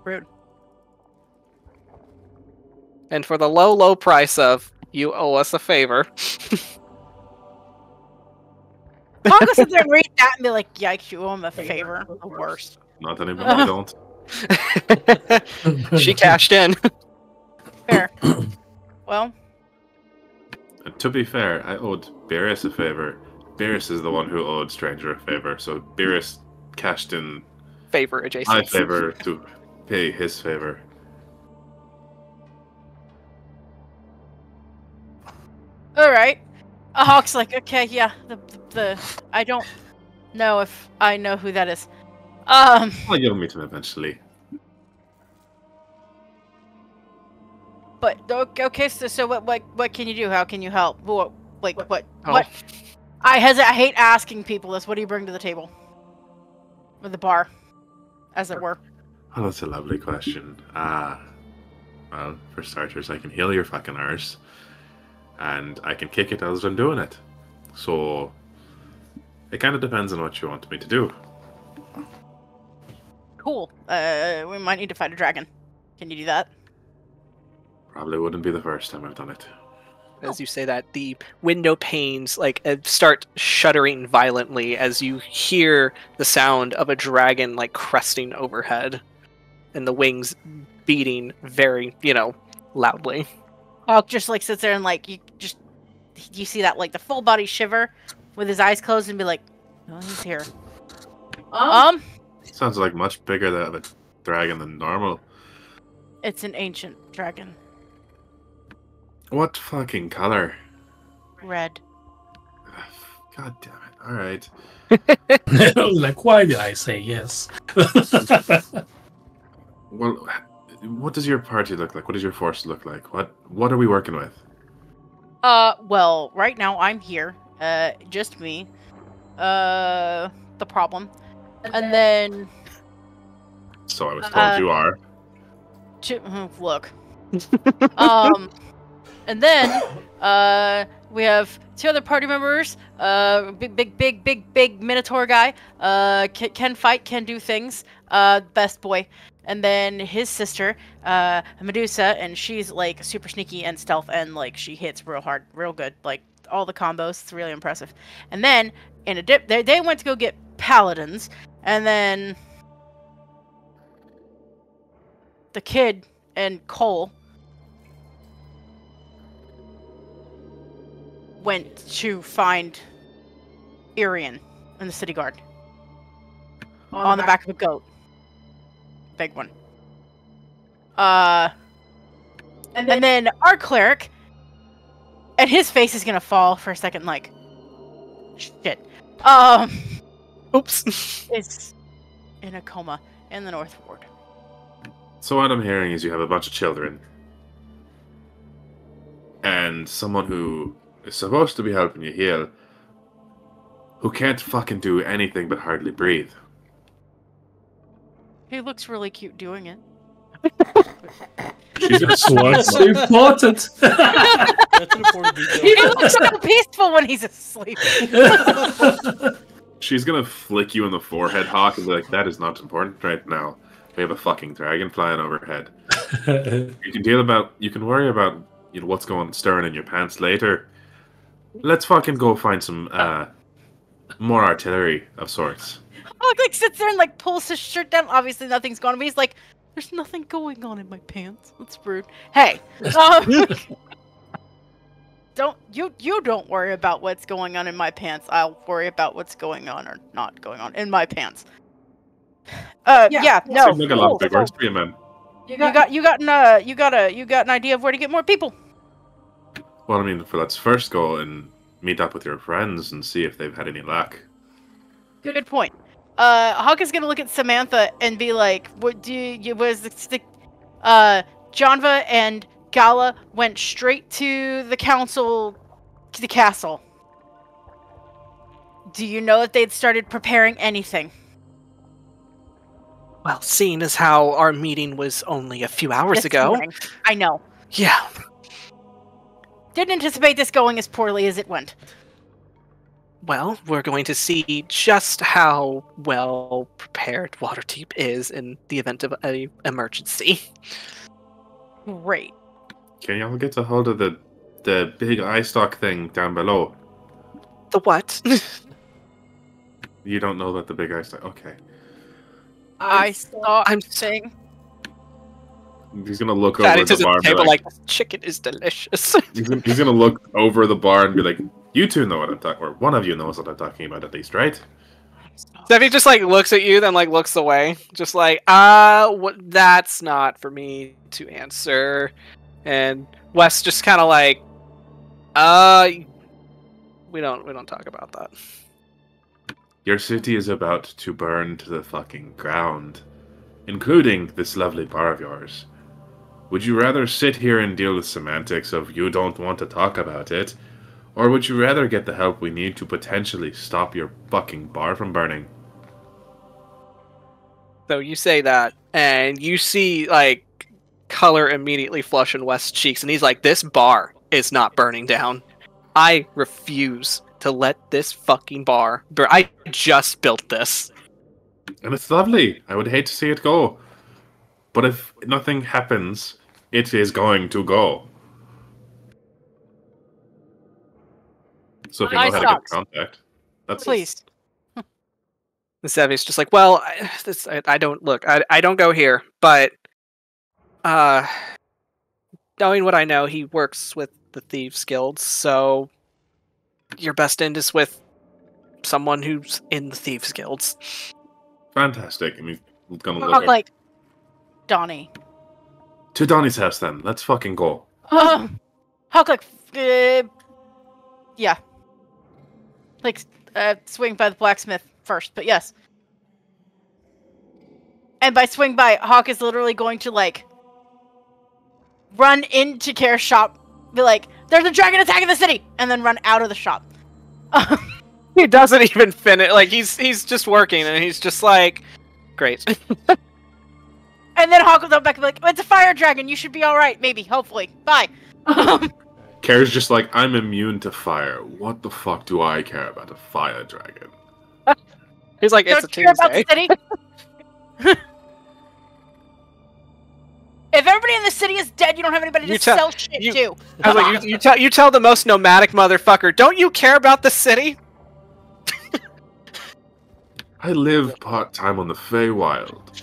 Rude. And for the low, low price of you owe us a favor. I'll go sit there and read that and be like, yikes, you owe him a favor. The worst. Not anymore. I don't. she cashed in. Fair. well, And to be fair, I owed Beerus a favor. Beerus is the one who owed Stranger a favor, so Beerus cashed in favor adjacent. my adjacent. favor to pay his favor. All right. A hawk's like, okay, yeah. The, the the I don't know if I know who that is. Um, Well, you'll meet him eventually. but okay, okay so so what what what can you do? How can you help? What like what Oh. what? I has I hate asking people this. What do you bring to the table? Or the bar, as it were. Oh, that's a lovely question. Ah, well, for starters, I can heal your fucking arse, and I can kick it as I'm doing it. So, it kind of depends on what you want me to do. Cool. Uh, we might need to fight a dragon. Can you do that? Probably wouldn't be the first time I've done it. As you say that, the window panes like uh, start shuddering violently as you hear the sound of a dragon like cresting overhead, and the wings beating very, you know, loudly. Hawk just like sits there and like you just you see that like the full body shiver with his eyes closed and be like, "Oh, he's here." Um, Um, Sounds like much bigger than a dragon than normal. it's an ancient dragon, What fucking color? red. God damn it! All right. like, why did I say yes? Well, what does your party look like? What does your force look like? What What are we working with? Uh, well, right now I'm here. Uh, just me. Uh, the problem, and then So I was told Uh, you are. Ch- look. um, and then uh, we have two other party members. Uh, big, big, big, big, big Minotaur guy. Uh, can, can fight, can do things. Uh, best boy. And then his sister, uh, Medusa, and she's like super sneaky and stealth, and like she hits real hard, real good. Like all the combos, it's really impressive. And then in a dip, they, they went to go get paladins, and then the kid and Cole went to find Irian in the city guard on, the back of a goat. Big one. Uh, and and then our cleric, and his face is gonna fall for a second, like shit. Um, Oops. is in a coma in the North Ward. So what I'm hearing is you have a bunch of children, and someone who is supposed to be helping you heal, who can't fucking do anything but hardly breathe. He looks really cute doing it. She's gonna That's what's important. That's an important He detail. looks so peaceful when he's asleep. She's gonna flick you in the forehead, Hawk, and be like, "That is not important right now. We have a fucking dragon flying overhead. You can deal about, you can worry about, you know, what's going stirring in your pants later. Let's fucking go find some uh more artillery of sorts." Hawk like sits there and like pulls his shirt down. Obviously nothing's going on, but he's like, "There's nothing going on in my pants." That's rude. Hey, um, don't you you don't worry about what's going on in my pants. I'll worry about what's going on or not going on in my pants. Uh, yeah, Yeah, no. Seems like a lot cool, of big cool. words you, man. you You got you got an uh, you got a you got an idea of where to get more people. Well, I mean, for let's first go and meet up with your friends and see if they've had any luck. Good point. Uh, Hawk is gonna look at Samantha and be like, "What do you? was the, uh, Janva and Gala went straight to the council, to the castle. Do you know that they'd started preparing anything? Well, seeing as how our meeting was only a few hours This ago, morning? I know. yeah, Didn't anticipate this going as poorly as it went. Well, we're going to see just how well prepared Waterdeep is in the event of a emergency. Great. Can y'all get a hold of the the big eye stalk thing down below? The what? You don't know about the big eye stalk. Okay. I saw. I'm I'm saying. He's gonna look Chatting over the bar the and be table like, like, chicken is delicious. he's, gonna, he's gonna look over the bar and be like, "You two know what I'm talking, or one of you knows what I'm talking about at least, right?" Debbie just like looks at you, then like looks away, just like, uh, what? That's not for me to answer. And Wes just kind of like, uh, we don't we don't talk about that. Your city is about to burn to the fucking ground, including this lovely bar of yours. Would you rather sit here and deal with semantics of you don't want to talk about it, or would you rather get the help we need to potentially stop your fucking bar from burning? So you say that, and you see like color immediately flush in West's cheeks, and he's like, "This bar is not burning down. I refuse to let this fucking bar burn. I just built this." And it's lovely. I would hate to see it go. But if nothing happens, it is going to go. So if you know I how to get contact, that's Please. The Sevi's just like, well, I, this, I, I don't look, I, I don't go here, but uh, knowing what I know, he works with the Thieves Guild, so your best end is with someone who's in the Thieves Guilds. fantastic. I mean, we're gonna Hawk look up. like Donnie. to Donnie's house then. Let's fucking go. Uh, Hawk like uh, yeah. Like uh, swing by the blacksmith first, but yes. And by swing by, Hawk is literally going to like run into Kare's shop, be like, "There's a dragon attacking the city," and then run out of the shop. He doesn't even finish. Like he's he's just working, and he's just like, great. And then Hawk will go back and be like, "It's a fire dragon. You should be all right. Maybe, hopefully. Bye." Um, Kare's just like, I'm immune to fire. What the fuck do I care about a fire dragon? he's like, it's Don't a care about Tuesday. the city. if everybody in the city is dead, you don't have anybody to You tell- sell shit you- to. I was like, you, you tell you tell the most nomadic motherfucker, don't you care about the city? I live part time on the Feywild.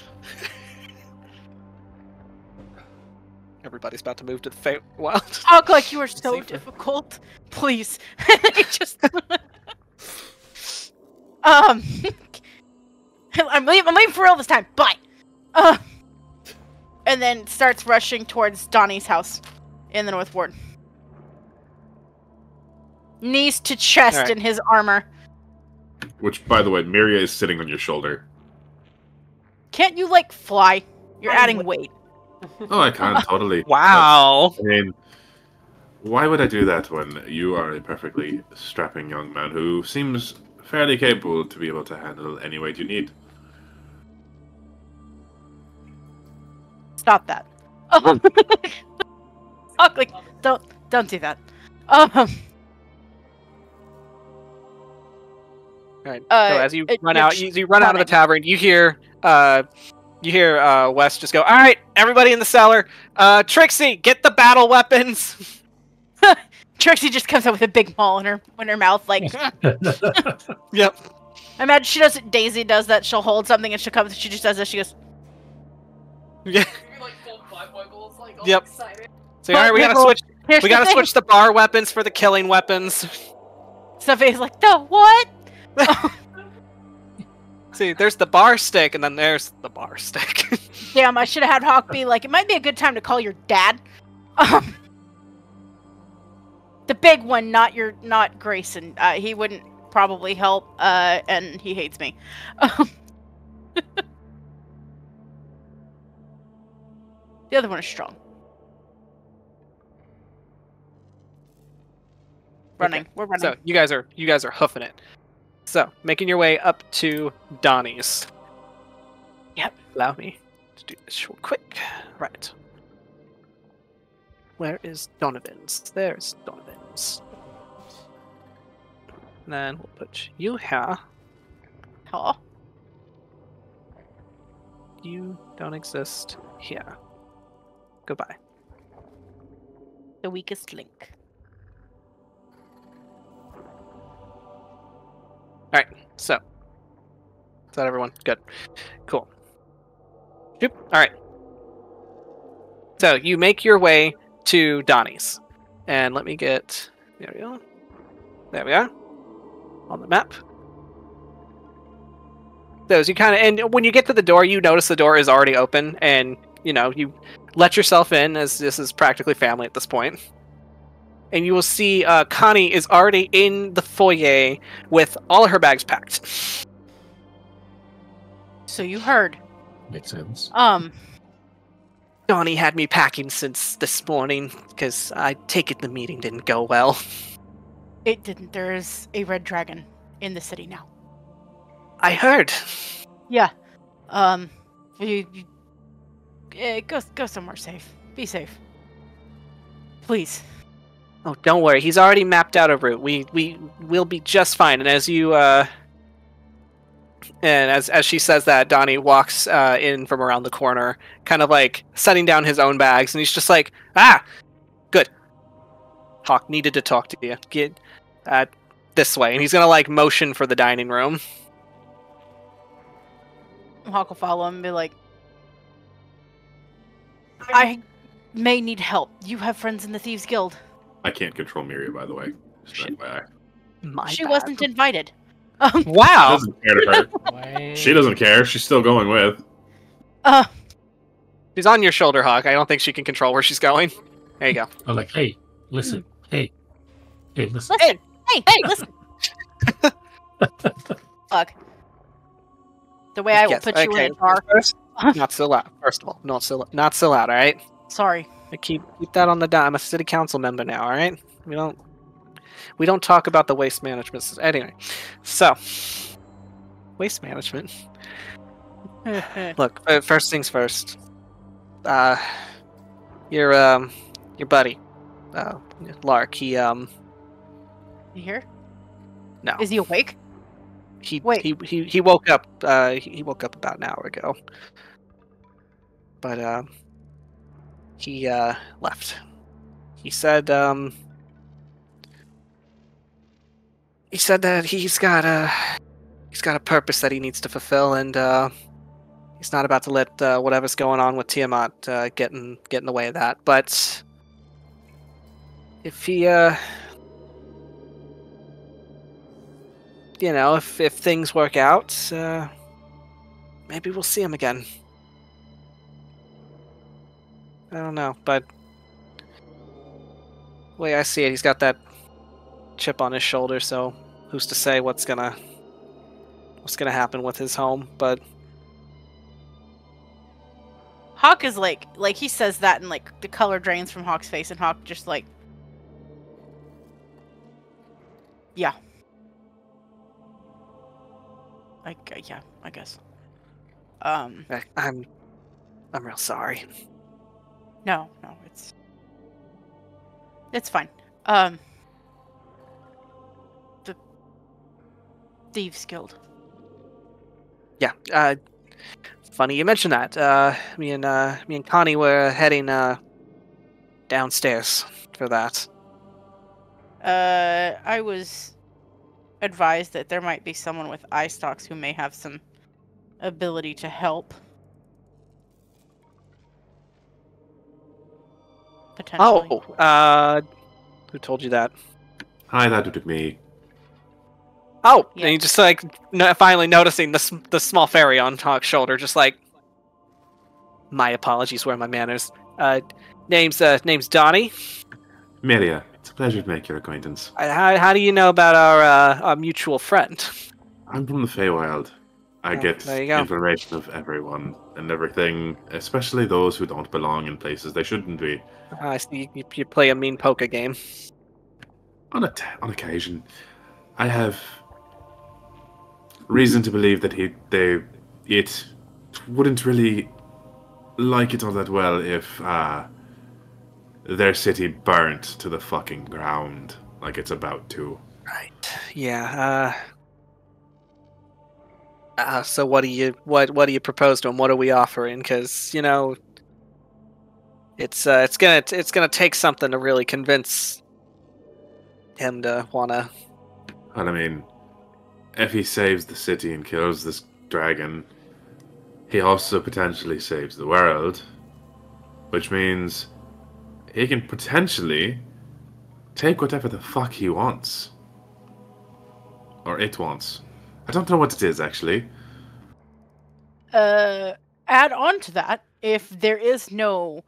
Everybody's about to move to the Feywild. Talk like you are so Safer. difficult, please. Just um, I'm leaving. I'm leaving for real this time. Bye. Uh, and then starts rushing towards Donnie's house in the North Ward. Knees to chest Alright. in his armor. Which, by the way, Miria is sitting on your shoulder. Can't you like fly? You're I adding would- weight. Oh, I can totally. Wow. I mean, why would I do that when you are a perfectly strapping young man who seems fairly capable to be able to handle any weight you need? Stop that. Fuck, like, don't don't do that. Um, Right. Uh, so as you it- run out, it's you, you run out of the tavern. You hear, uh, you hear uh, Wes just go, "All right, everybody in the cellar. Uh, Trixie, get the battle weapons." Trixie just comes out with a big maul in her in her mouth. Like, yep. I imagine she does it. Daisy does that. She'll hold something and she'll come. She just does this. She goes, Yeah. You're like full butt wiggles, like all Yep. excited. So all right, we gotta switch. "Here's We gotta thing." switch the bar weapons for the killing weapons. Sophie's like, the what? See, there's the bar stick, and then there's the bar stick. Damn, I should have had Hawk be like, it might be a good time to call your dad. Um, the big one, not your, not Grayson. Uh, he wouldn't probably help. Uh, and he hates me. Um, the other one is strong. Running. Okay, We're running. so you guys are you guys are hoofing it. So making your way up to Donnie's. Yep. Allow me to do this real quick. Right. Where is Donovan's? There's Donovan's. And then we'll put you here. Huh? You don't exist here. Goodbye. The weakest link. Alright, so. Is that everyone? Good. Cool. Yep. Alright. So you make your way to Donnie's. And let me get there we go. There we are. On the map. Those you kind of and when you get to the door, you notice the door is already open, and you know you let yourself in as this is practically family at this point. And you will see uh, Connie is already in the foyer with all her bags packed. So you heard. Makes sense. Um, Donnie had me packing since this morning because I take it the meeting didn't go well. it didn't. There is a red dragon in the city now. I heard. Yeah. Um, you, you eh, go go somewhere safe. Be safe. Please. Oh, don't worry. He's already mapped out a route. We we will be just fine. And as you uh, and as as she says that, Donnie walks uh, in from around the corner, kind of like setting down his own bags, and he's just like, "Ah, good. Hawk needed to talk to you. Get uh, this way." And he's gonna like motion for the dining room. Hawk will follow him and be like, I may need help. You have friends in the Thieves Guild. I can't control Miria, by the way. Just Shit. She bad. wasn't invited. Um, She Wow. doesn't care to her. She doesn't care. She's still going with. uh, She's on your shoulder, Hawk. I don't think she can control where she's going. There you go. I'm like, hey, listen, hey, hey, listen. listen. Hey, hey, listen. Fuck. The way I will Yes, put you in a jar. First, not so loud. First of all, not so not so loud. All right. Sorry. I keep keep that on the dime. I'm a city council member now. All right. We don't we don't talk about the waste management. sys- Anyway, so waste management. Look, first things first. Uh, your um, your buddy, uh, Lark. He um, you here? no, Is he awake? he wait. he he he woke up. Uh, he he woke up about an hour ago. But uh, he uh left. He said um. He said that he's got a he's got a purpose that he needs to fulfill, and uh, he's not about to let uh, whatever's going on with Tiamat uh, get in get in the way of that. But if he uh, you know, if if things work out, uh, maybe we'll see him again. I don't know, but the way I see it, he's got that chip on his shoulder, so who's to say what's gonna what's gonna happen with his home? But Hawk is like, like he says that, and like the color drains from Hawk's face, and Hawk just like, yeah, like uh, yeah, I guess. Um, I'm I'm real sorry. No, no, it's it's fine. Um, the Thieves Guild. Yeah. Uh, funny you mentioned that. Uh, me and uh, me and Connie were heading uh, downstairs for that. Uh, I was advised that there might be someone with eye stalks who may have some ability to help. Potentially. Oh, uh, who told you that? I that would be me. Oh, Yeah. and you just like no, finally noticing the s- the small fairy on Hawk's shoulder, just like my apologies, where are my manners? Uh, name's uh, name's Donnie. Miria, it's a pleasure to make your acquaintance. Uh, How, how do you know about our uh, our mutual friend? I'm from the Feywild. I Oh, get there you go. information of everyone and everything, especially those who don't belong in places they shouldn't be. Uh, I see you, you play a mean poker game. On a t- on occasion, I have reason to believe that he they it wouldn't really like it all that well if uh, their city burnt to the fucking ground like it's about to. Right. yeah. Uh, uh, so what do you what what do you propose to him? What are we offering? Because you know, it's uh, it's gonna it's gonna take something to really convince him to wanna. And I mean, if he saves the city and kills this dragon, he also potentially saves the world, which means he can potentially take whatever the fuck he wants. Or it wants. I don't know what it is actually. Uh, add on to that, if there is no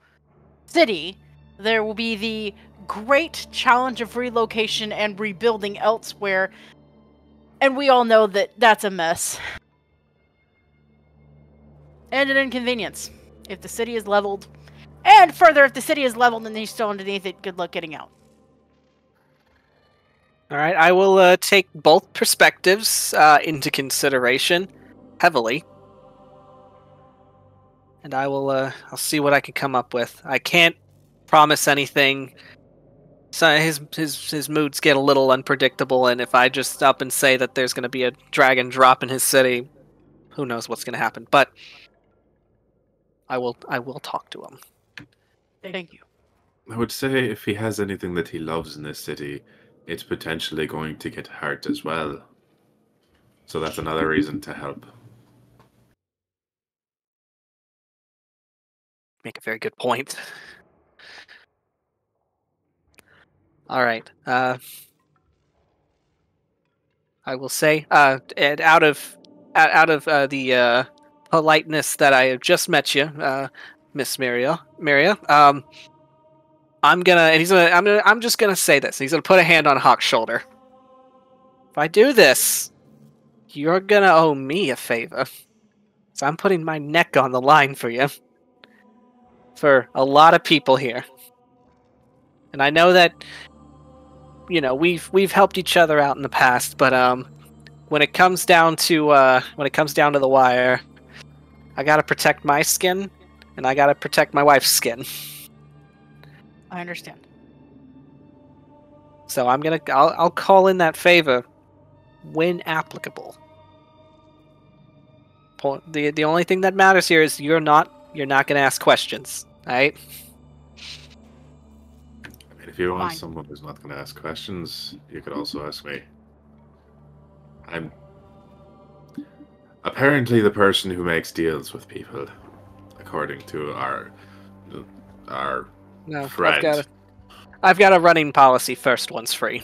city, there will be the great challenge of relocation and rebuilding elsewhere. And we all know that that's a mess. And an inconvenience. If the city is leveled. And further, if the city is leveled and he's still underneath it, good luck getting out. All right, I will uh, take both perspectives uh, into consideration heavily, and I will. Uh, I'll see what I can come up with. I can't promise anything. So his his his moods get a little unpredictable, and if I just up and say that there's going to be a dragon drop in his city, who knows what's going to happen? But I will. I will talk to him. Thank you. I would say if he has anything that he loves in this city, it's potentially going to get hurt as well. So that's another reason to help. Make a very good point. All right. Uh, I will say, uh, and out of out of uh, the uh, politeness that I have just met you, uh, Miss Maria, Maria, um, I'm gonna, and he's gonna, I'm gonna, I'm just gonna say this. He's gonna put a hand on Hawk's shoulder. If I do this, you're gonna owe me a favor. So I'm putting my neck on the line for you. For a lot of people here. And I know that you know, we've we've helped each other out in the past, but um when it comes down to uh when it comes down to the wire, I got to protect my skin and I got to protect my wife's skin. I understand. So I'm gonna I'll, I'll call in that favor when applicable. Po- The the only thing that matters here is you're not you're not gonna ask questions, right? I mean, if you want Fine. someone who's not going to ask questions, you could also ask me. I'm apparently the person who makes deals with people, according to our our No, I've Friend. got a, I've got a running policy. First one's free.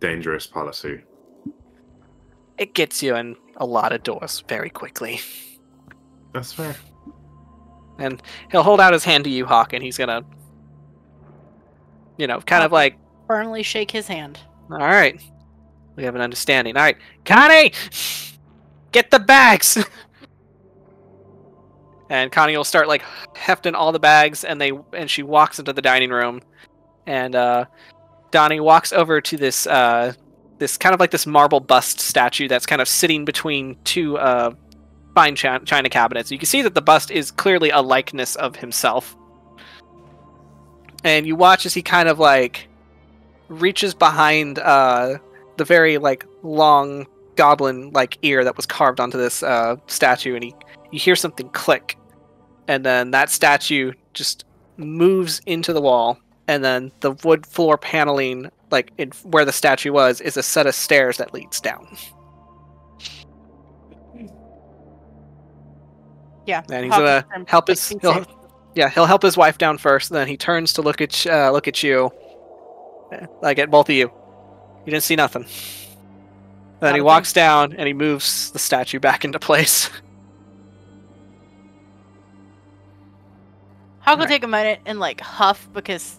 dangerous policy. It gets you in a lot of doors very quickly. That's fair. And he'll hold out his hand to you, Hawk, and he's gonna, you know, kind of like, Firmly shake his hand. all right, we have an understanding. All right, Connie, get the bags. and Connie will start like hefting all the bags, and they and she walks into the dining room, and uh, Donnie walks over to this uh, this kind of like this marble bust statue that's kind of sitting between two uh, fine chi- china cabinets. You can see that the bust is clearly a likeness of himself. And you watch as he kind of like reaches behind uh, the very like long goblin like ear that was carved onto this uh, statue, and he you hear something click, and then that statue just moves into the wall, and then the wood floor paneling like in, where the statue was is a set of stairs that leads down. Yeah. And he's gonna help his he'll, yeah he'll help his wife down first. Then he turns to look at uh, look at you, uh, like at both of you. You didn't see nothing. Then Not he walks down and he moves the statue back into place. Hawk will Right. take a minute and like huff because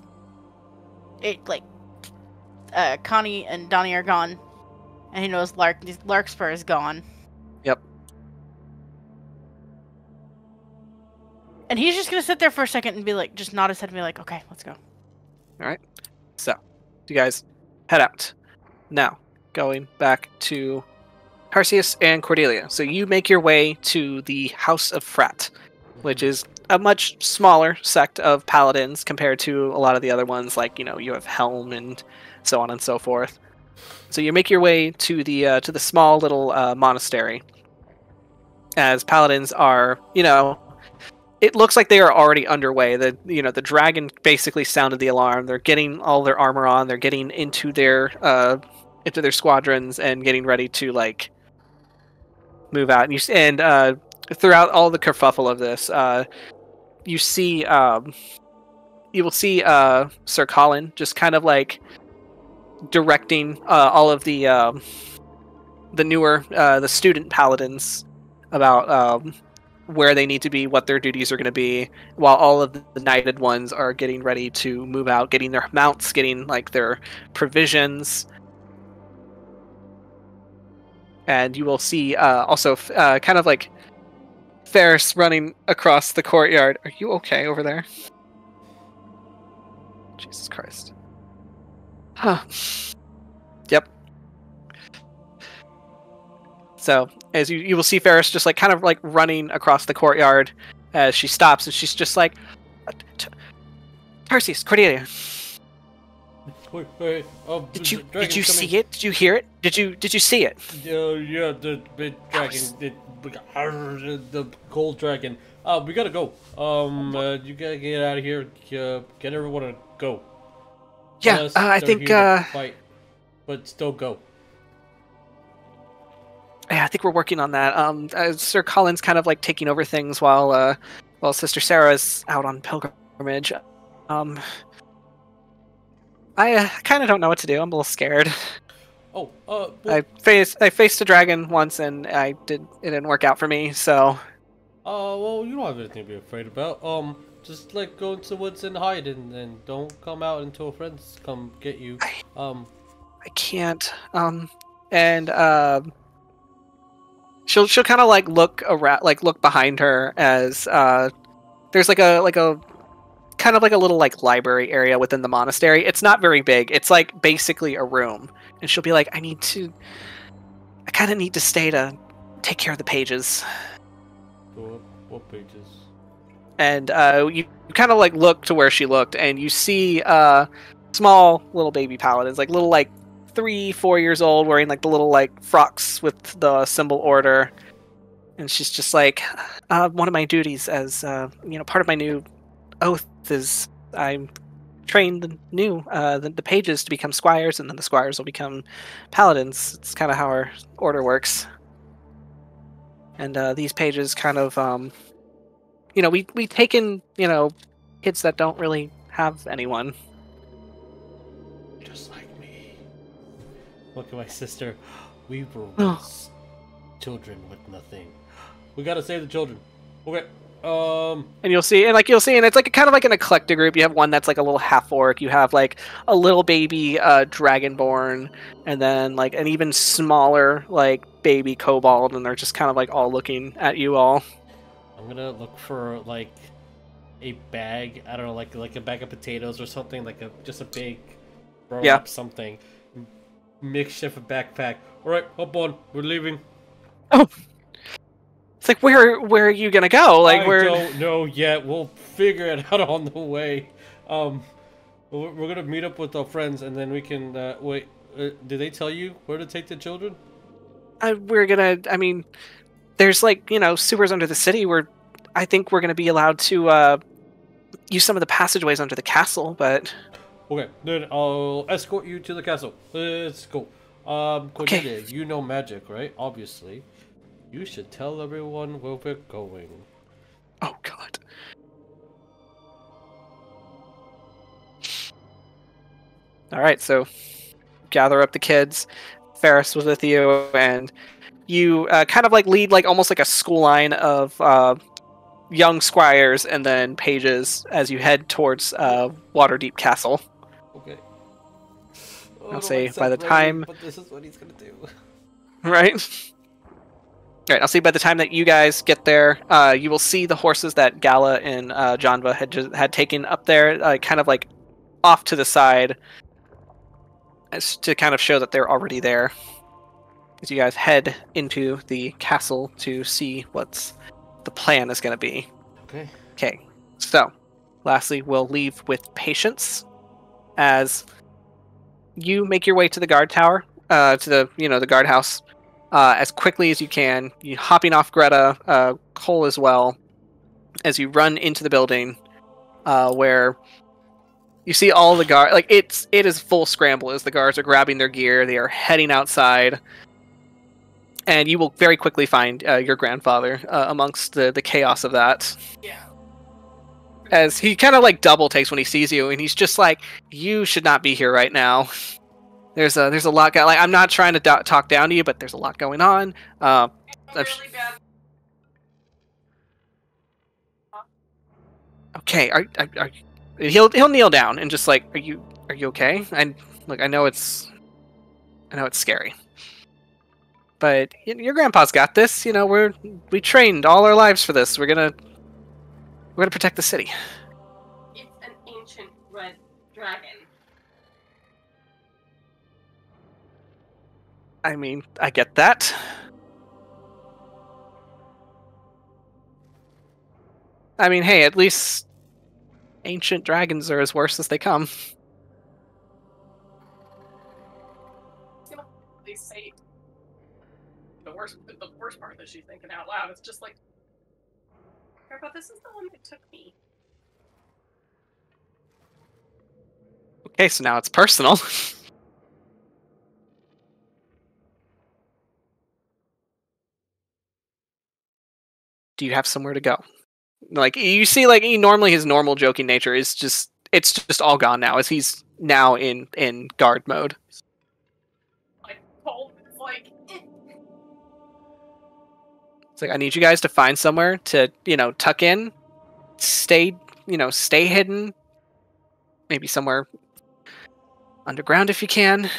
it like uh Connie and Donnie are gone, and he knows Lark Larkspur is gone. Yep. And he's just gonna sit there for a second and be like, just nod his head and be like, okay, let's go. All right. So, you guys head out. Now, going back to Tarsius and Cordelia. So you make your way to the House of Frat, which is a much smaller sect of paladins compared to a lot of the other ones. Like you know, you have Helm and so on and so forth. So you make your way to the uh, to the small little uh, monastery. As paladins are, you know, it looks like they are already underway. The you know the dragon basically sounded the alarm. They're getting all their armor on. They're getting into their uh, into their squadrons and getting ready to like move out. And you and uh, throughout all the kerfuffle of this, uh, you see um, you will see uh, Sir Colin just kind of like directing uh, all of the um, the newer uh, the student paladins about um, where they need to be, what their duties are going to be, while all of the knighted ones are getting ready to move out, getting their mounts, getting like their provisions. And you will see uh, also uh, kind of like Ferris running across the courtyard. Are you okay over there? Jesus Christ. Huh. Yep. So as you you will see Ferris just like kind of like running across the courtyard as she stops and she's just like "T- Tarsius, Cordelia, Wait, wait. Oh, did you did you see it? Did you hear it? Did you did you see it? Yeah, yeah, the big dragon, the, the gold dragon. Uh, we gotta go. Um, uh, you gotta get out of here. Uh, get everyone to go. Yeah, uh, I think uh fight, but still go. yeah, I think we're working on that. Um uh, Sir Colin's kind of like taking over things while uh while Sister Sarah's out on pilgrimage. Um I uh, kind of don't know what to do. I'm a little scared. Oh, uh, well, I faced I faced a dragon once and I did it didn't work out for me. So uh, well, you don't have anything to be afraid about. Um, just like go into the woods and hide, and then don't come out until friends come get you. Um, I can't. Um, and uh, she'll she'll kind of like look around, like look behind her as uh, there's like a like a kind of like a little like library area within the monastery. It's not very big. It's like basically a room, and she'll be like, I need to, I kind of need to stay to take care of the pages. up. What pages? and uh, you, you kind of like look to where she looked, and you see uh, small little baby paladins, like little like three, four years old, wearing like the little like frocks with the symbol order. And she's just like, uh, one of my duties as uh, you know, part of my new oath is I'm train the new uh, the, the pages to become squires, and then the squires will become paladins. It's kind of how our order works. And uh, these pages kind of um, you know, we we take in, you know, kids that don't really have anyone. Just like me. Look at my sister. We were Oh. once children with nothing. We gotta save the children. Okay. Um. And you'll see, and like you'll see, and it's like a, kind of like an eclectic group. You have one that's like a little half orc. You have like a little baby uh, dragonborn, and then like an even smaller like baby kobold, and they're just kind of like all looking at you all. I'm gonna look for like a bag. I don't know, like like a bag of potatoes or something, like a just a big roll Yeah. up something. Makeshift backpack. All right, hop on. We're leaving. It's like where where are you gonna go? Like I where? don't know yet. We'll figure it out on the way. Um, we're, we're gonna meet up with our friends, and then we can. Uh, wait, uh, did they tell you where to take the children? I, we're gonna. I mean, there's like you know sewers under the city. Where I think we're gonna be allowed to uh, use some of the passageways under the castle, but Okay, then I'll escort you to the castle. Let's go. Um, Okay. You know magic, right? Obviously. You should tell everyone where we're going. oh god. All right, so gather up the kids. Ferris was with you, and you uh, kind of like lead like almost like a school line of uh, young squires and then pages as you head towards uh, Waterdeep Castle. Okay. Oh, I'll say by the separating, time- But this is what he's gonna do. right? All right, I'll see by the time that you guys get there, uh, you will see the horses that Gala and uh, Janva had just, had taken up there, uh, kind of like off to the side, as to kind of show that they're already there. As you guys head into the castle to see what's the plan is going to be. Okay. Okay, so lastly, we'll leave with patience as you make your way to the guard tower, uh, to the you know the guardhouse, uh, as quickly as you can. You hopping off Greta, uh, Cole as well, as you run into the building, uh, where you see all the guards. Like it's it is full scramble as the guards are grabbing their gear. They are heading outside, and you will very quickly find uh, your grandfather uh, amongst the the chaos of that Yeah. as he kind of like double takes when he sees you, and he's just like, "You should not be here right now." There's a there's a lot go- like I'm not trying to do- talk down to you, but there's a lot going on. Uh, Really bad. okay, are, are, are he'll he'll kneel down and just like, "Are you are you okay?" And look, I know it's I know it's scary, but y- your grandpa's got this. You know, we're we trained all our lives for this. We're gonna we're gonna protect the city. It's an ancient red dragon. I mean, I get that. I mean, hey, at least ancient dragons are as worse as they come. They say the worst. The worst part that she's thinking out loud is just like, Grandpa, this is the one that took me. Okay, so now it's personal. Do you have somewhere to go? Like you see, like he, normally his normal joking nature is just it's just all gone now, as he's now in in guard mode. It's like I need you guys to find somewhere to, you know, tuck in, stay, you know, stay hidden. Maybe somewhere underground if you can.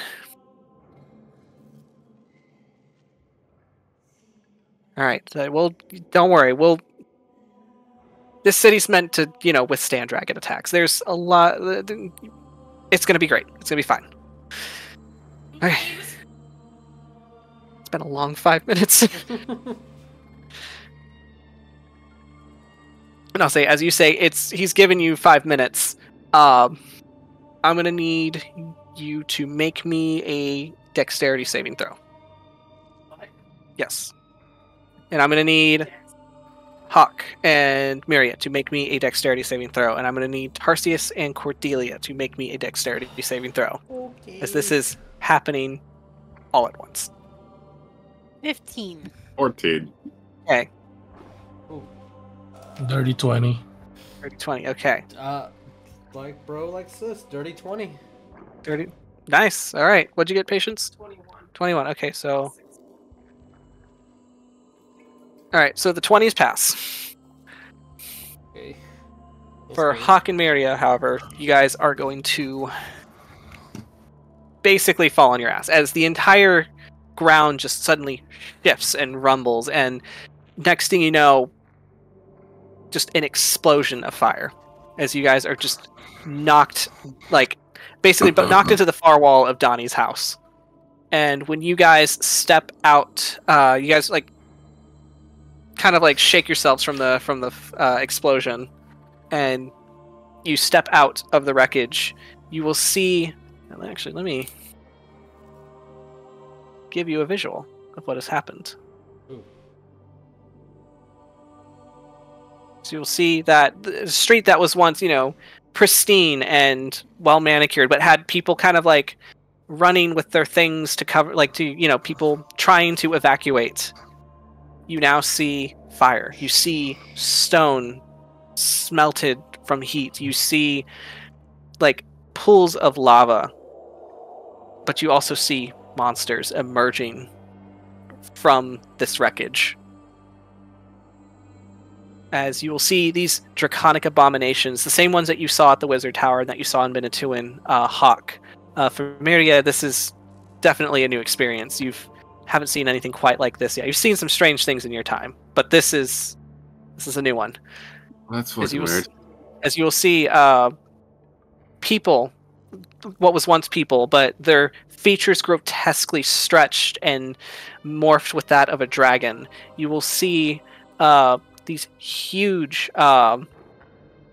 All right. So we'll don't worry. We'll this city's meant to, you know, withstand dragon attacks. There's a lot it's going to be great. It's going to be fine. Okay. It's been a long 5 minutes. and I'll say, as you say, it's he's given you five minutes. Um, I'm gonna need you to make me a dexterity saving throw. Yes, and I'm gonna need Hawk and Myria to make me a dexterity saving throw, and I'm gonna need Tarsius and Cordelia to make me a dexterity saving throw, Okay. as this is happening all at once. 15. 14. Okay, Dirty 20. 30, 20. Okay, uh, like bro, like sis, dirty twenty. 30. Nice. All right. What'd you get, patience? 21. 21. Okay, so all right. So the 20s pass. Okay. For Okay. Hawk and Maria, however, you guys are going to basically fall on your ass as the entire ground just suddenly shifts and rumbles, and next thing you know, just an explosion of fire as you guys are just knocked, like basically, but knocked into the far wall of Donnie's house. And when you guys step out, uh, you guys like kind of like shake yourselves from the from the uh, explosion and you step out of the wreckage, you will see. Actually, let me give you a visual of what has happened. Ooh. So you'll see that the street that was once, you know, pristine and well manicured, but had people kind of like running with their things to cover, like to, you know, people trying to evacuate. You now see fire. You see stone smelted from heat. You see like pools of lava. But you also see monsters emerging from this wreckage. As you will see these draconic abominations, the same ones that you saw at the Wizard Tower and that you saw in Benatuin, uh, Hawk. Uh, for Miria, this is definitely a new experience. You've haven't seen anything quite like this yet. You've seen some strange things in your time, but this is this is a new one. That's will, weird. as you will see, uh, people, what was once people, but their features grotesquely stretched and morphed with that of a dragon. You will see uh, these huge um,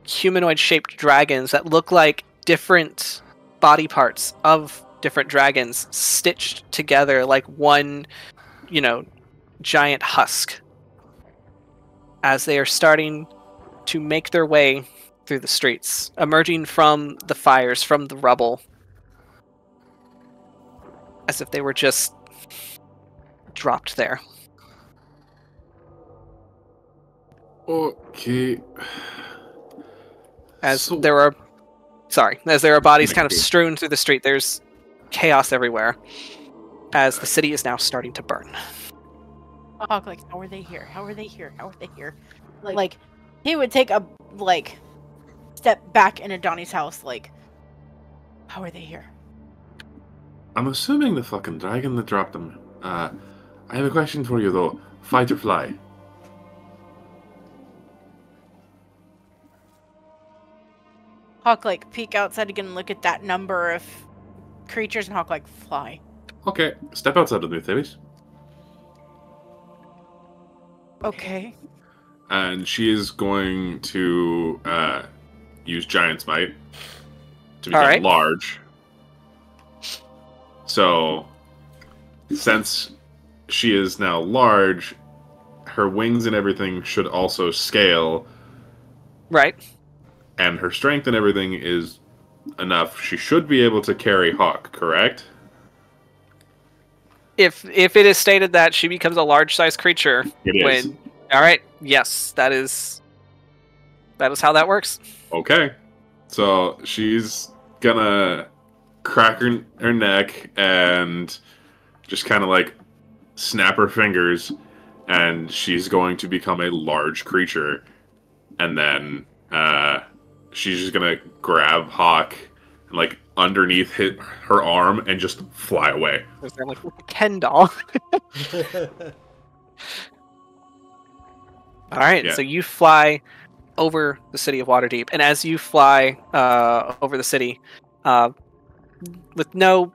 humanoid-shaped dragons that look like different body parts of different dragons stitched together like one, you know, giant husk as they are starting to make their way through the streets, emerging from the fires, from the rubble, as if they were just dropped there. Okay. As So- there are, sorry, as there are bodies kind of strewn through the street, there's chaos everywhere. As the city is now starting to burn. Hawk, like, how are they here? How are they here? How are they here? Like, he would take a like step back into Donnie's house, like, how are they here? I'm assuming the fucking dragon that dropped them. Uh, I have a question for you though. Fight or fly? Hawk like peek outside again and look at that number of creatures and Hawk like fly. Okay, step outside of me, Thebes. Okay. And she is going to uh, use Giant's Might to become Alright. large. So, since she is now large, her wings and everything should also scale, Right. and her strength and everything is enough. She should be able to carry Hawk, correct? If if it is stated that she becomes a large sized creature It is. when all right, yes, that is that is how that works. Okay. So she's gonna crack her, her neck and just kind of like snap her fingers, and she's going to become a large creature. And then uh, she's just gonna grab Hawk and like underneath hit her arm and just fly away. Is there like a Ken doll? All right, Yeah. so you fly over the city of Waterdeep, and as you fly uh, over the city, uh, with no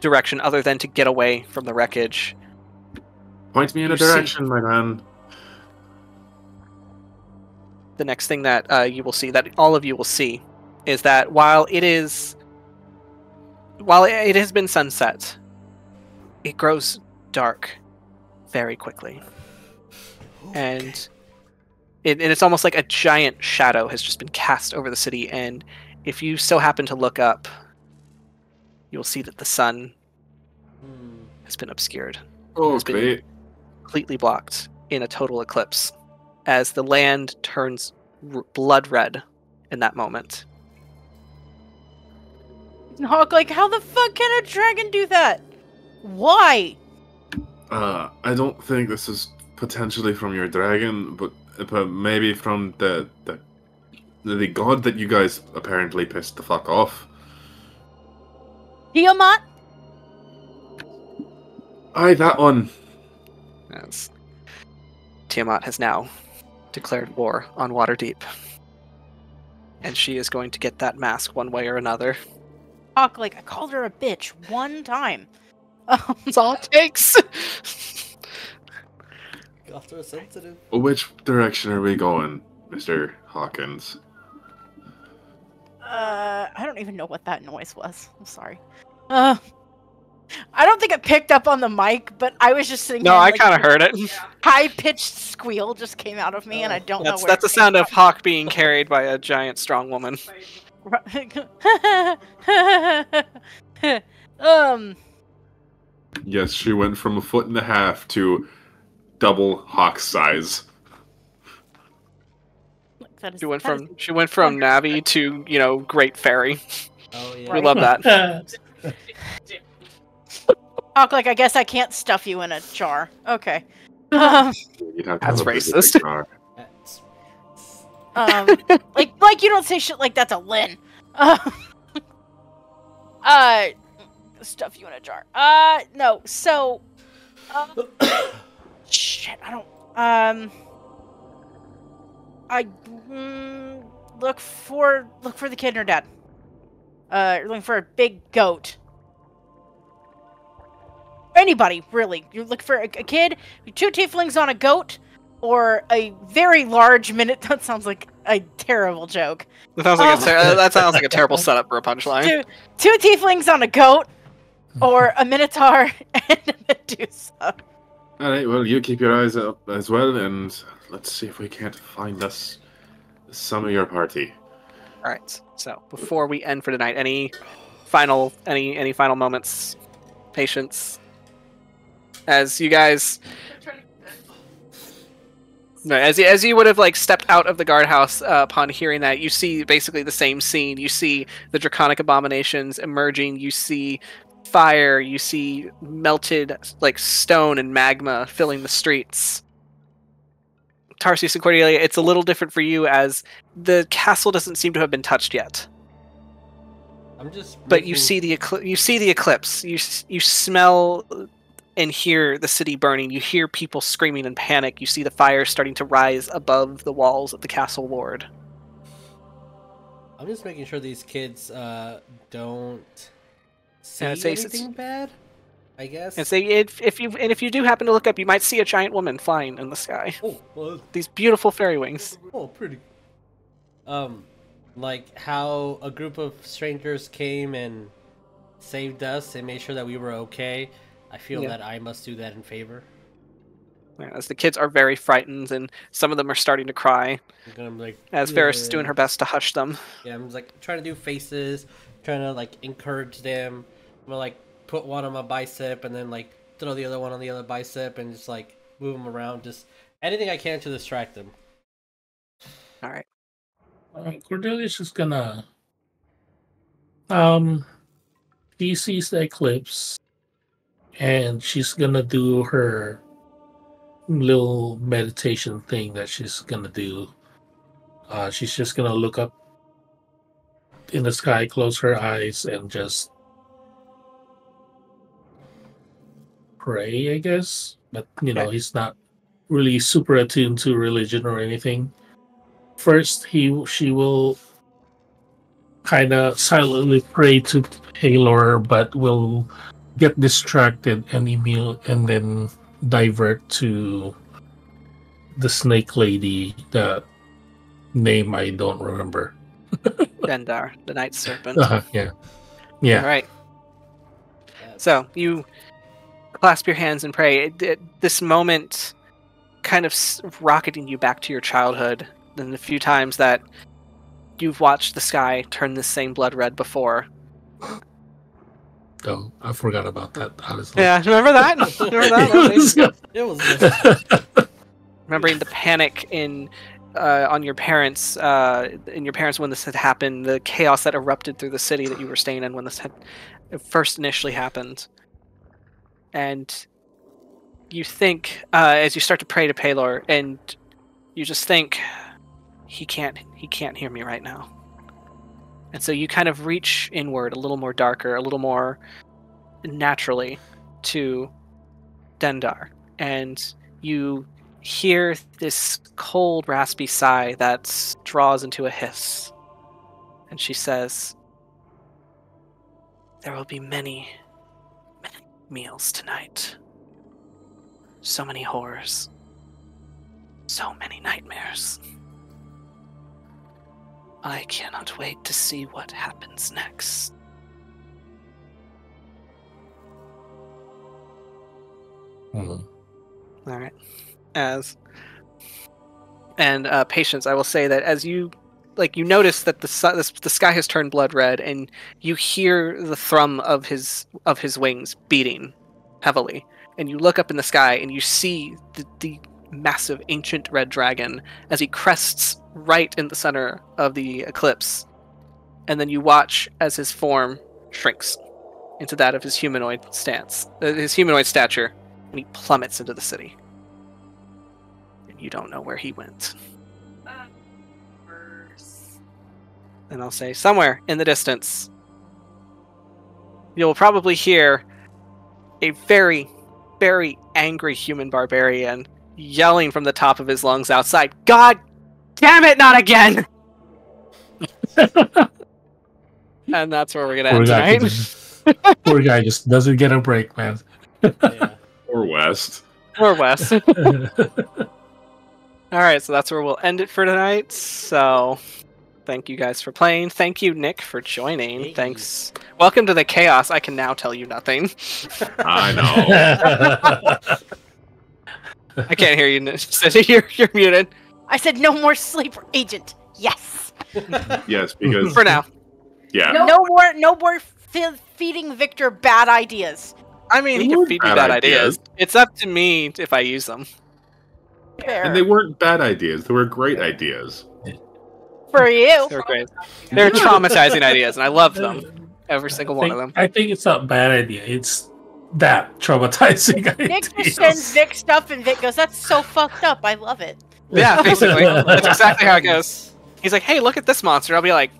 direction other than to get away from the wreckage, Point me in a You see- direction, my man. The next thing that uh, you will see, that all of you will see, is that while it is, while it has been sunset, it grows dark very quickly, and it, and it's almost like a giant shadow has just been cast over the city. And if you so happen to look up, you will see that the sun has been obscured. Oh, It's been- great. completely blocked in a total eclipse as the land turns r- blood red in that moment. And Hawk like, how the fuck can a dragon do that? Why? Uh, I don't think this is potentially from your dragon, but but maybe from the the the god that you guys apparently pissed the fuck off. Tiamat? Aye, that one. As Tiamat has now declared war on Waterdeep. And she is going to get that mask one way or another. Hawk like, I called her a bitch one time. Um, That's all it takes. Goths are sensitive. Which direction are we going, Mister Hawkins? Uh, I don't even know what that noise was. I'm sorry. Uh, I don't think it picked up on the mic, but I was just sitting. no, here, I like, kind of heard it. High pitched squeal just came out of me, and I don't That's know where that's the sound of Hawk being carried by a giant strong woman. um, Yes, she went from a foot and a half to double Hawk size. that is, She went from she went from Navi to, you know, Great Fairy. Oh yeah. We love that. Hawk like I guess I can't stuff you in a jar. Okay. Um, You'd have to That's have a big racist. jar. Um, like like you don't say shit like that's a Lin. Uh, uh, stuff you in a jar. Uh, no. So, uh, shit. I don't. Um, I mm, look for look for the kid and her dad. Uh, you're looking for a big goat. Anybody, really. You look for a, a kid, two tieflings on a goat, or a very large minute. That sounds like a terrible joke. That sounds like, Oh. a um, ter- that sounds like a terrible setup for a punchline. Two, two tieflings on a goat, or a minotaur and a medusa. All right. Well, you keep your eyes up as well, and let's see if we can't find us some of your party. All right. So before we end for tonight, any final any any final moments, patience, as you guys No, as as you would have like stepped out of the guardhouse uh, upon hearing that, you see basically the same scene. You see the draconic abominations emerging. You see fire. You see melted like stone and magma filling the streets. Tarsius and Cordelia, it's a little different for you as the castle doesn't seem to have been touched yet. I'm just. But you see the ecl- you see the eclipse. You you smell and hear the city burning. You hear people screaming in panic. You see the fire starting to rise above the walls of the castle ward. I'm just making sure these kids uh, don't see it it's- anything bad. I guess. And say if, if you and if you do happen to look up, you might see a giant woman flying in the sky. Oh, well, These beautiful fairy wings. oh, pretty. Um, like how a group of strangers came and saved us and made sure that we were okay. I feel Yeah. that I must do that in favor. Yeah, As the kids are very frightened, and some of them are starting to cry. I'm like. As Ferris is doing her best to hush them. Yeah, I'm like trying to do faces, trying to like encourage them. I'm gonna like put one on my bicep and then like throw the other one on the other bicep and just like move them around. Just anything I can to distract them. All right. Uh, Cordelia's just gonna um she sees the eclipse and she's gonna do her little meditation thing that she's gonna do. Uh she's just gonna look up in the sky, close her eyes and just pray, I guess. But you know, he's not really super attuned to religion or anything first he she will kind of silently pray to Halor, but will get distracted and email and then divert to the snake lady the name i don't remember Dendar, the night serpent. uh, yeah yeah All right. So you clasp your hands and pray. It, it- this moment kind of rocketing you back to your childhood and the few times that you've watched the sky turn this same blood red before. Oh i forgot about that honestly Yeah, remember that? remember that? That was. It was. remembering the panic in uh, on your parents uh, in your parents when this had happened the chaos that erupted through the city that you were staying in when this had first initially happened and you think uh, as you start to pray to Pelor and you just think he can't he can't hear me right now and so you kind of reach inward a little more darker a little more naturally to Dendar and you hear this cold, raspy sigh that draws into a hiss. And she says, There will be many, many meals tonight. So many horrors. So many nightmares. I cannot wait to see what happens next. Hmm. All right. As and uh, patience, I will say that as you like, you notice that the su- this, the sky has turned blood red, and you hear the thrum of his of his wings beating heavily, and you look up in the sky and you see the, the massive ancient red dragon as he crests right in the center of the eclipse, and then you watch as his form shrinks into that of his humanoid stance, uh, his humanoid stature, and he plummets into the city. And you don't know where he went. And I'll say, somewhere in the distance, you'll probably hear a very, very angry human barbarian yelling from the top of his lungs outside, God damn it, not again! and that's where we're gonna poor, end guy tonight. just, poor guy just doesn't get a break man Yeah. Or West. or Wes. All right, so that's where we'll end it for tonight. So, thank you guys for playing. Thank you, Nick, for joining. Hey. Thanks. Welcome to the chaos. I can now tell you nothing. I know. I can't hear you. Nick. you're you're muted I said no more sleeper agent. Yes. yes, because for now. yeah, No, more. No more fe- feeding Victor bad ideas. I mean, he They can weren't feed me bad bad ideas. ideas. It's up to me if I use them. Fair. and they weren't bad ideas. They were great ideas. For you. They're great. They're traumatizing ideas, and I love them. Every single I one think, of them. I think it's not a bad idea. It's that traumatizing Nick ideas. just sends Vic stuff, and Vic goes, "That's so fucked up. I love it." Yeah, basically. That's exactly how it goes. He's like, "Hey, look at this monster." I'll be like,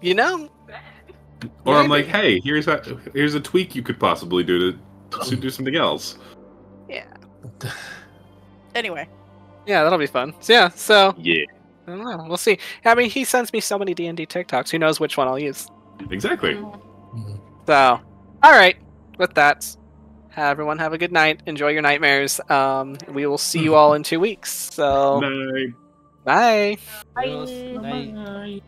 "You know, Or I'm like, hey, here's a here's a tweak you could possibly do to, to do something else. Yeah. anyway, yeah, that'll be fun." So yeah, so Yeah, I don't know. We'll see. I mean, he sends me so many D and D TikToks. Who knows which one I'll use? exactly. Mhm. So, all right. With that, everyone have a good night. Enjoy your nightmares. Um, we will see you all in two weeks. So bye. Bye.